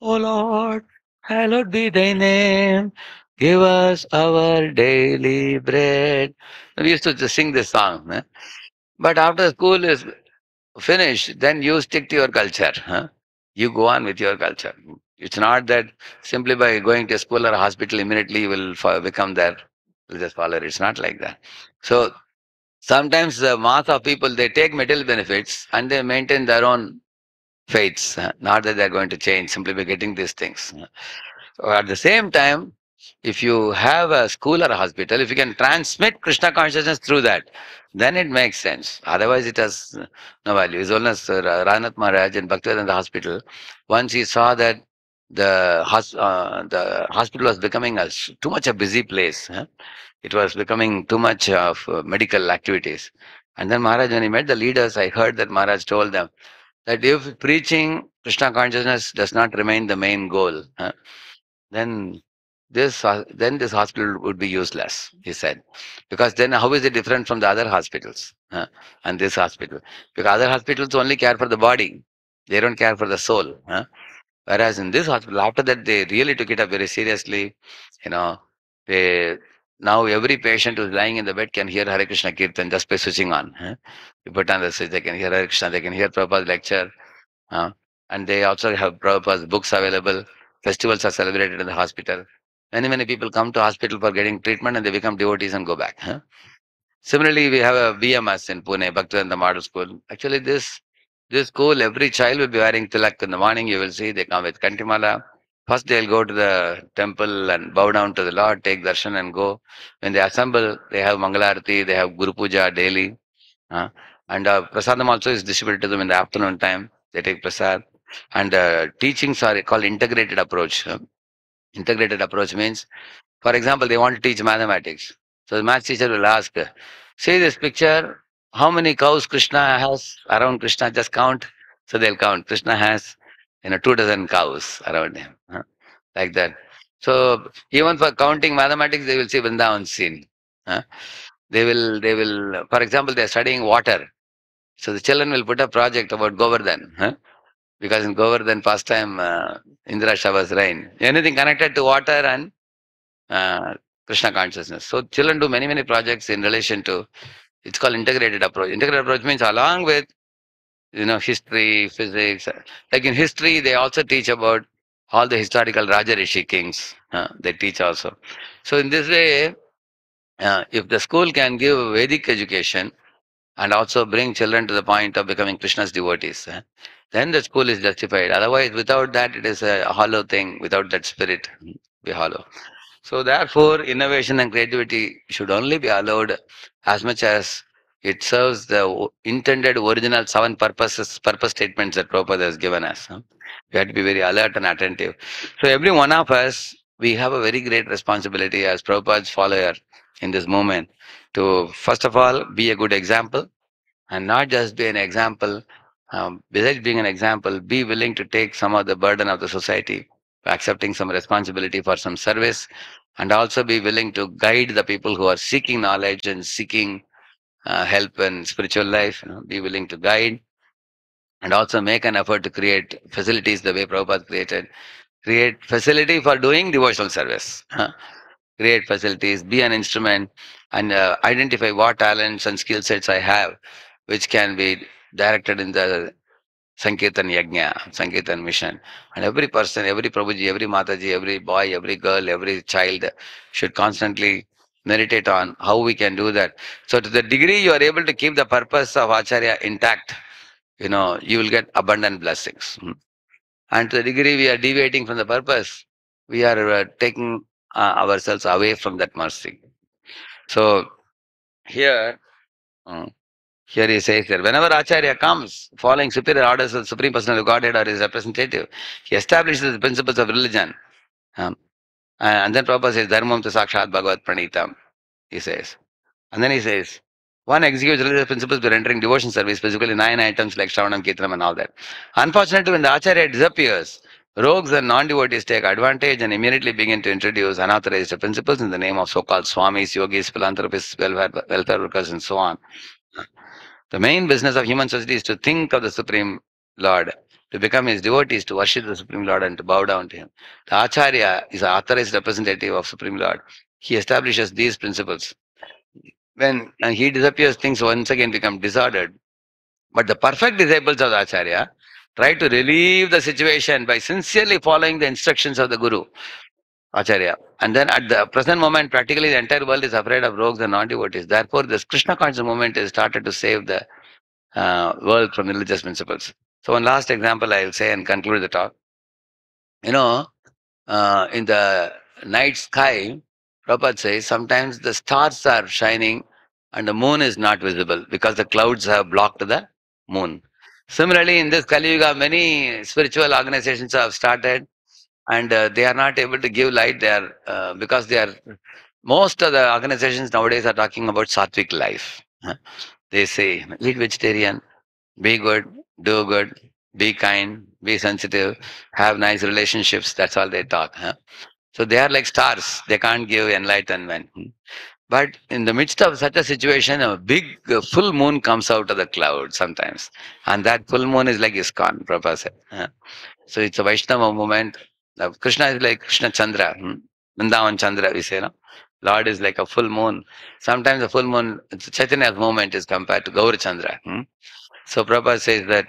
Oh Lord, hallowed be thy name. Give us our daily bread. We used to just sing this song. eh? But after school is finished, then you stick to your culture. huh? You go on with your culture. It's not that simply by going to school or hospital, immediately you will become their religious follower. It's not like that. So sometimes the mass of people, they take material benefits and they maintain their own faiths. Not that they're going to change simply by getting these things. So at the same time, if you have a school or a hospital, if you can transmit Krishna consciousness through that, then it makes sense. Otherwise, it has no value. His Ra- Radhanath Maharaj in Bhaktivedanta Hospital, once he saw that the, uh, the hospital was becoming a, too much a busy place. huh? It was becoming too much of uh, medical activities. And then Maharaj, when he met the leaders, I heard that Maharaj told them that if preaching Krishna consciousness does not remain the main goal, then this hos- then this hospital would be useless. He said, because then how is it different from the other hospitals and this hospital? Because other hospitals only care for the body, they don't care for the soul. Whereas in this hospital, after that, they really took it up very seriously. You know, they now every patient who's lying in the bed can hear Hare Krishna Kirtan just by switching on. You put on the switch, they can hear Hare Krishna, they can hear Prabhupada's lecture. And they also have Prabhupada's books available. Festivals are celebrated in the hospital. Many, many people come to hospital for getting treatment and they become devotees and go back. Similarly, we have a VMS in Pune, Bhaktivedanta Model School. Actually, this this school, every child will be wearing tilak in the morning. You will see they come with kantimala. First, they'll go to the temple and bow down to the Lord, take darshan and go. When they assemble, they have Mangalarati, they have Guru Puja daily. uh, and uh, prasadam also is distributed to them in the afternoon time. They take prasad. And uh, teachings are called integrated approach. integrated approach means, for example, they want to teach mathematics. So the math teacher will ask, see this picture, how many cows Krishna has around Krishna? Just count. So they'll count. Krishna has, you know, two dozen cows around him, huh? like that. So even for counting mathematics, they will see Vrindavan scene. huh? They will, they will. For example, they are studying water. So the children will put a project about Govardhan, huh? because in Govardhan past time, uh, Indra showers rain. Anything connected to water and uh, Krishna consciousness. So children do many many projects in relation to. It's called integrated approach. Integrated approach means along with you know history, physics. Like in history, they also teach about all the historical Raja Rishi kings. uh, they teach also. So in this way, uh, if the school can give Vedic education and also bring children to the point of becoming Krishna's devotees, then the school is justified. Otherwise, without that, it is a hollow thing. Without that spirit, be hollow. So therefore, innovation and creativity should only be allowed as much as it serves the intended original seven purposes, purpose statements that Prabhupada has given us. We have to be very alert and attentive. So every one of us, we have a very great responsibility as Prabhupada's follower in this movement to first of all be a good example and not just be an example. Um, besides being an example, be willing to take some of the burden of the society, accepting some responsibility for some service, and also be willing to guide the people who are seeking knowledge and seeking uh, help in spiritual life. You know, be willing to guide, and also make an effort to create facilities the way Prabhupada created. Create facility for doing devotional service. Create facilities, be an instrument, and uh, identify what talents and skill sets I have, which can be directed in the Sankirtan Yajna, Sankirtan mission. And every person, every Prabhuji, every Mataji, every boy, every girl, every child should constantly meditate on how we can do that. So to the degree you are able to keep the purpose of Acharya intact, you know, you will get abundant blessings. Hmm. And to the degree we are deviating from the purpose, we are uh, taking uh, ourselves away from that mercy. So here, uh, here he says that whenever Acharya comes, following superior orders of the Supreme Personality of Godhead or his representative, he establishes the principles of religion. Um, Uh, and then Prabhupada says, Dharmam to Sakshat Bhagavad Pranitam, he says. And then he says, one executes religious principles by rendering devotion service, basically nine items like Shravanam, Kirtanam and all that. Unfortunately, when the Acharya disappears, rogues and non-devotees take advantage and immediately begin to introduce unauthorized principles in the name of so-called swamis, yogis, philanthropists, welfare, welfare workers and so on. The main business of human society is to think of the Supreme Lord, to become his devotees, to worship the Supreme Lord and to bow down to him. The Acharya is an authorized representative of Supreme Lord. He establishes these principles. When he disappears, things once again become disordered. But the perfect disciples of the Acharya try to relieve the situation by sincerely following the instructions of the Guru, Acharya. And then at the present moment, practically the entire world is afraid of rogues and non-devotees. Therefore, this Krishna conscious movement is started to save the uh, world from religious principles. So one last example I will say and conclude the talk. You know, uh, in the night sky, Prabhupada says sometimes the stars are shining and the moon is not visible because the clouds have blocked the moon. Similarly, in this Kali Yuga, many spiritual organizations have started and uh, they are not able to give light there uh, because they are most of the organizations nowadays are talking about sattvic life huh? they say eat vegetarian, be good, do good, be kind, be sensitive, have nice relationships. That's all they talk. Huh? So they are like stars. They can't give enlightenment. But in the midst of such a situation, a big uh, full moon comes out of the cloud sometimes. And that full moon is like ISKCON, Prabhupada said. So it's a Vaishnava movement. Krishna is like Krishna Chandra. Hmm? Vrindavan Chandra, we say, no? Lord is like a full moon. Sometimes the full moon, Chaitanya's movement is compared to Gaur Chandra. hmm? So Prabhupada says that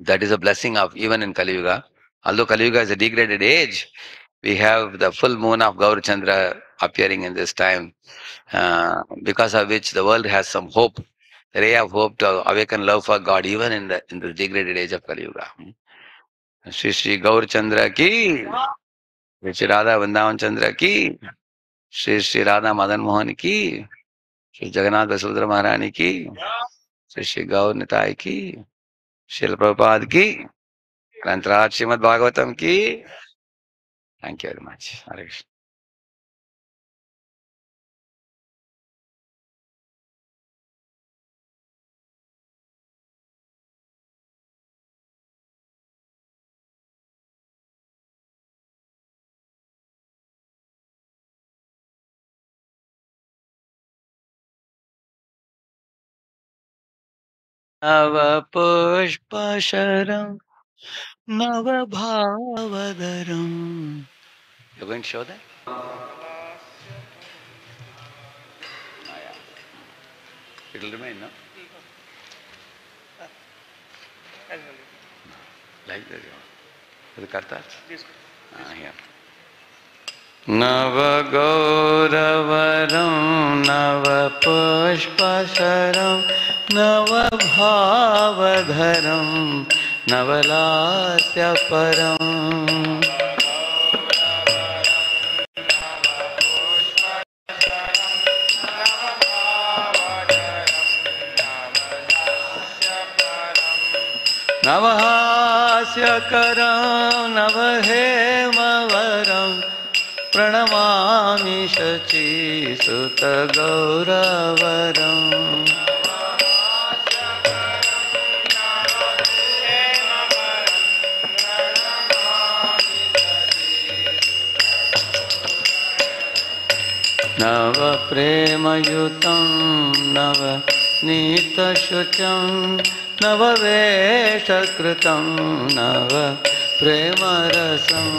that is a blessing of even in Kali Yuga. Although Kali Yuga is a degraded age, we have the full moon of Gaur Chandra appearing in this time, uh, because of which the world has some hope, the ray of hope to awaken love for God even in the in the degraded age of Kali Yuga. hmm? Shri Shri Gaur Chandra ki, Shri Radha Vrindavan Chandra ki, Shri Shri Radha Madan Mohan ki, Shri Jagannath Vasudhara Maharani ki, Shri Shri Gaur Nitai ki, Shri Prabhupada ki, Grantaraj Srimad Bhagavatam ki. Thank you Navapushpasharam Navabhavadaram. You're going to show that? Oh, yeah. It'll remain, no? Like that, yeah. The kartas? Ah, here. नवगौरवरं नवपुष्पशरं नवभावधरं नवलास्यपरम् नवहास्यकरं नवहेमवरं शचीसुतगौरवरम् नवप्रेमयुतं नवनीतशुचं नववेशकृतं नव प्रेमरसम्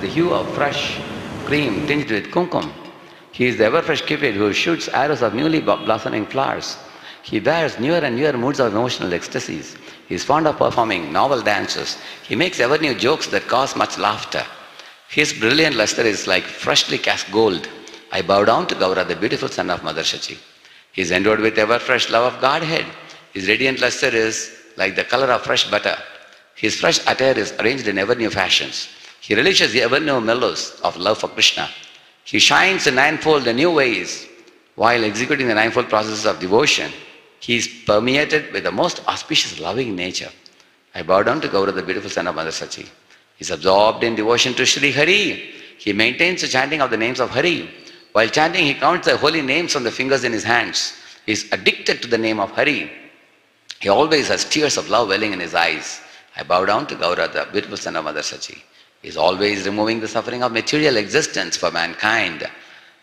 the hue of fresh cream tinged with kumkum. He is the ever fresh cupid who shoots arrows of newly blossoming flowers. He bears newer and newer moods of emotional ecstasies. He is fond of performing novel dances. He makes ever new jokes that cause much laughter. His brilliant luster is like freshly cast gold. I bow down to Gaura, the beautiful son of Mother Shachi. He is endowed with ever fresh love of Godhead. His radiant luster is like the color of fresh butter. His fresh attire is arranged in ever new fashions. He relishes the ever new mellows of love for Krishna. He shines in ninefold the new ways while executing the ninefold processes of devotion. He is permeated with the most auspicious loving nature. I bow down to Gaura, the beautiful son of Mother Sachi. He is absorbed in devotion to Sri Hari. He maintains the chanting of the names of Hari. While chanting, he counts the holy names on the fingers in his hands. He is addicted to the name of Hari. He always has tears of love welling in his eyes. I bow down to Gaura, the beautiful son of Mother Sachi. Is always removing the suffering of material existence for mankind.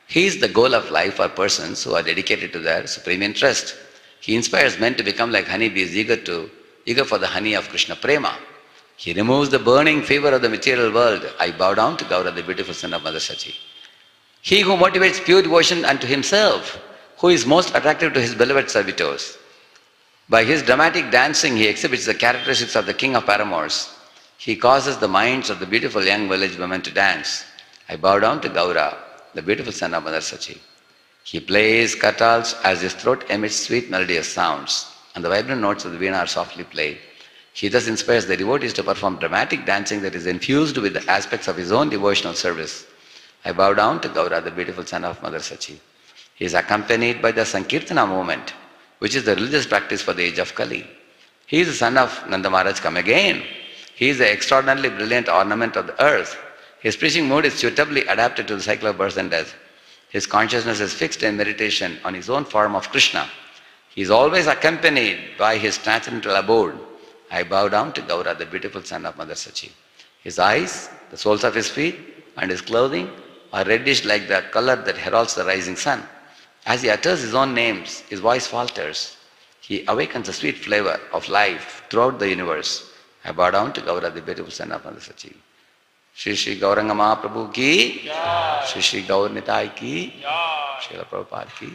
He is the goal of life for persons who are dedicated to their supreme interest. He inspires men to become like honeybees, eager to eager for the honey of Krishna Prema. He removes the burning fever of the material world. I bow down to Gaura, the beautiful son of Mother Sachi. He who motivates pure devotion unto himself, who is most attractive to his beloved servitors. By his dramatic dancing, he exhibits the characteristics of the king of paramours. He causes the minds of the beautiful young village women to dance. I bow down to Gaura, the beautiful son of Mother Sachi. He plays katals as his throat emits sweet melodious sounds, and the vibrant notes of the veena are softly played. He thus inspires the devotees to perform dramatic dancing that is infused with the aspects of his own devotional service. I bow down to Gaura, the beautiful son of Mother Sachi. He is accompanied by the Sankirtana movement, which is the religious practice for the age of Kali. He is the son of Nanda Maharaj come again. He is the extraordinarily brilliant ornament of the earth. His preaching mode is suitably adapted to the cycle of birth and death. His consciousness is fixed in meditation on his own form of Krishna. He is always accompanied by his transcendental abode. I bow down to Gaura, the beautiful son of Mother Sachi. His eyes, the soles of his feet, and his clothing are reddish like the color that heralds the rising sun. As he utters his own names, his voice falters. He awakens the sweet flavor of life throughout the universe. I bow down to Gaura, the beautiful son of Mother Sachi. Shri Shri Gaurang महाप्रभु की श्री श्री गौर निताय की श्रील प्रभुपाद की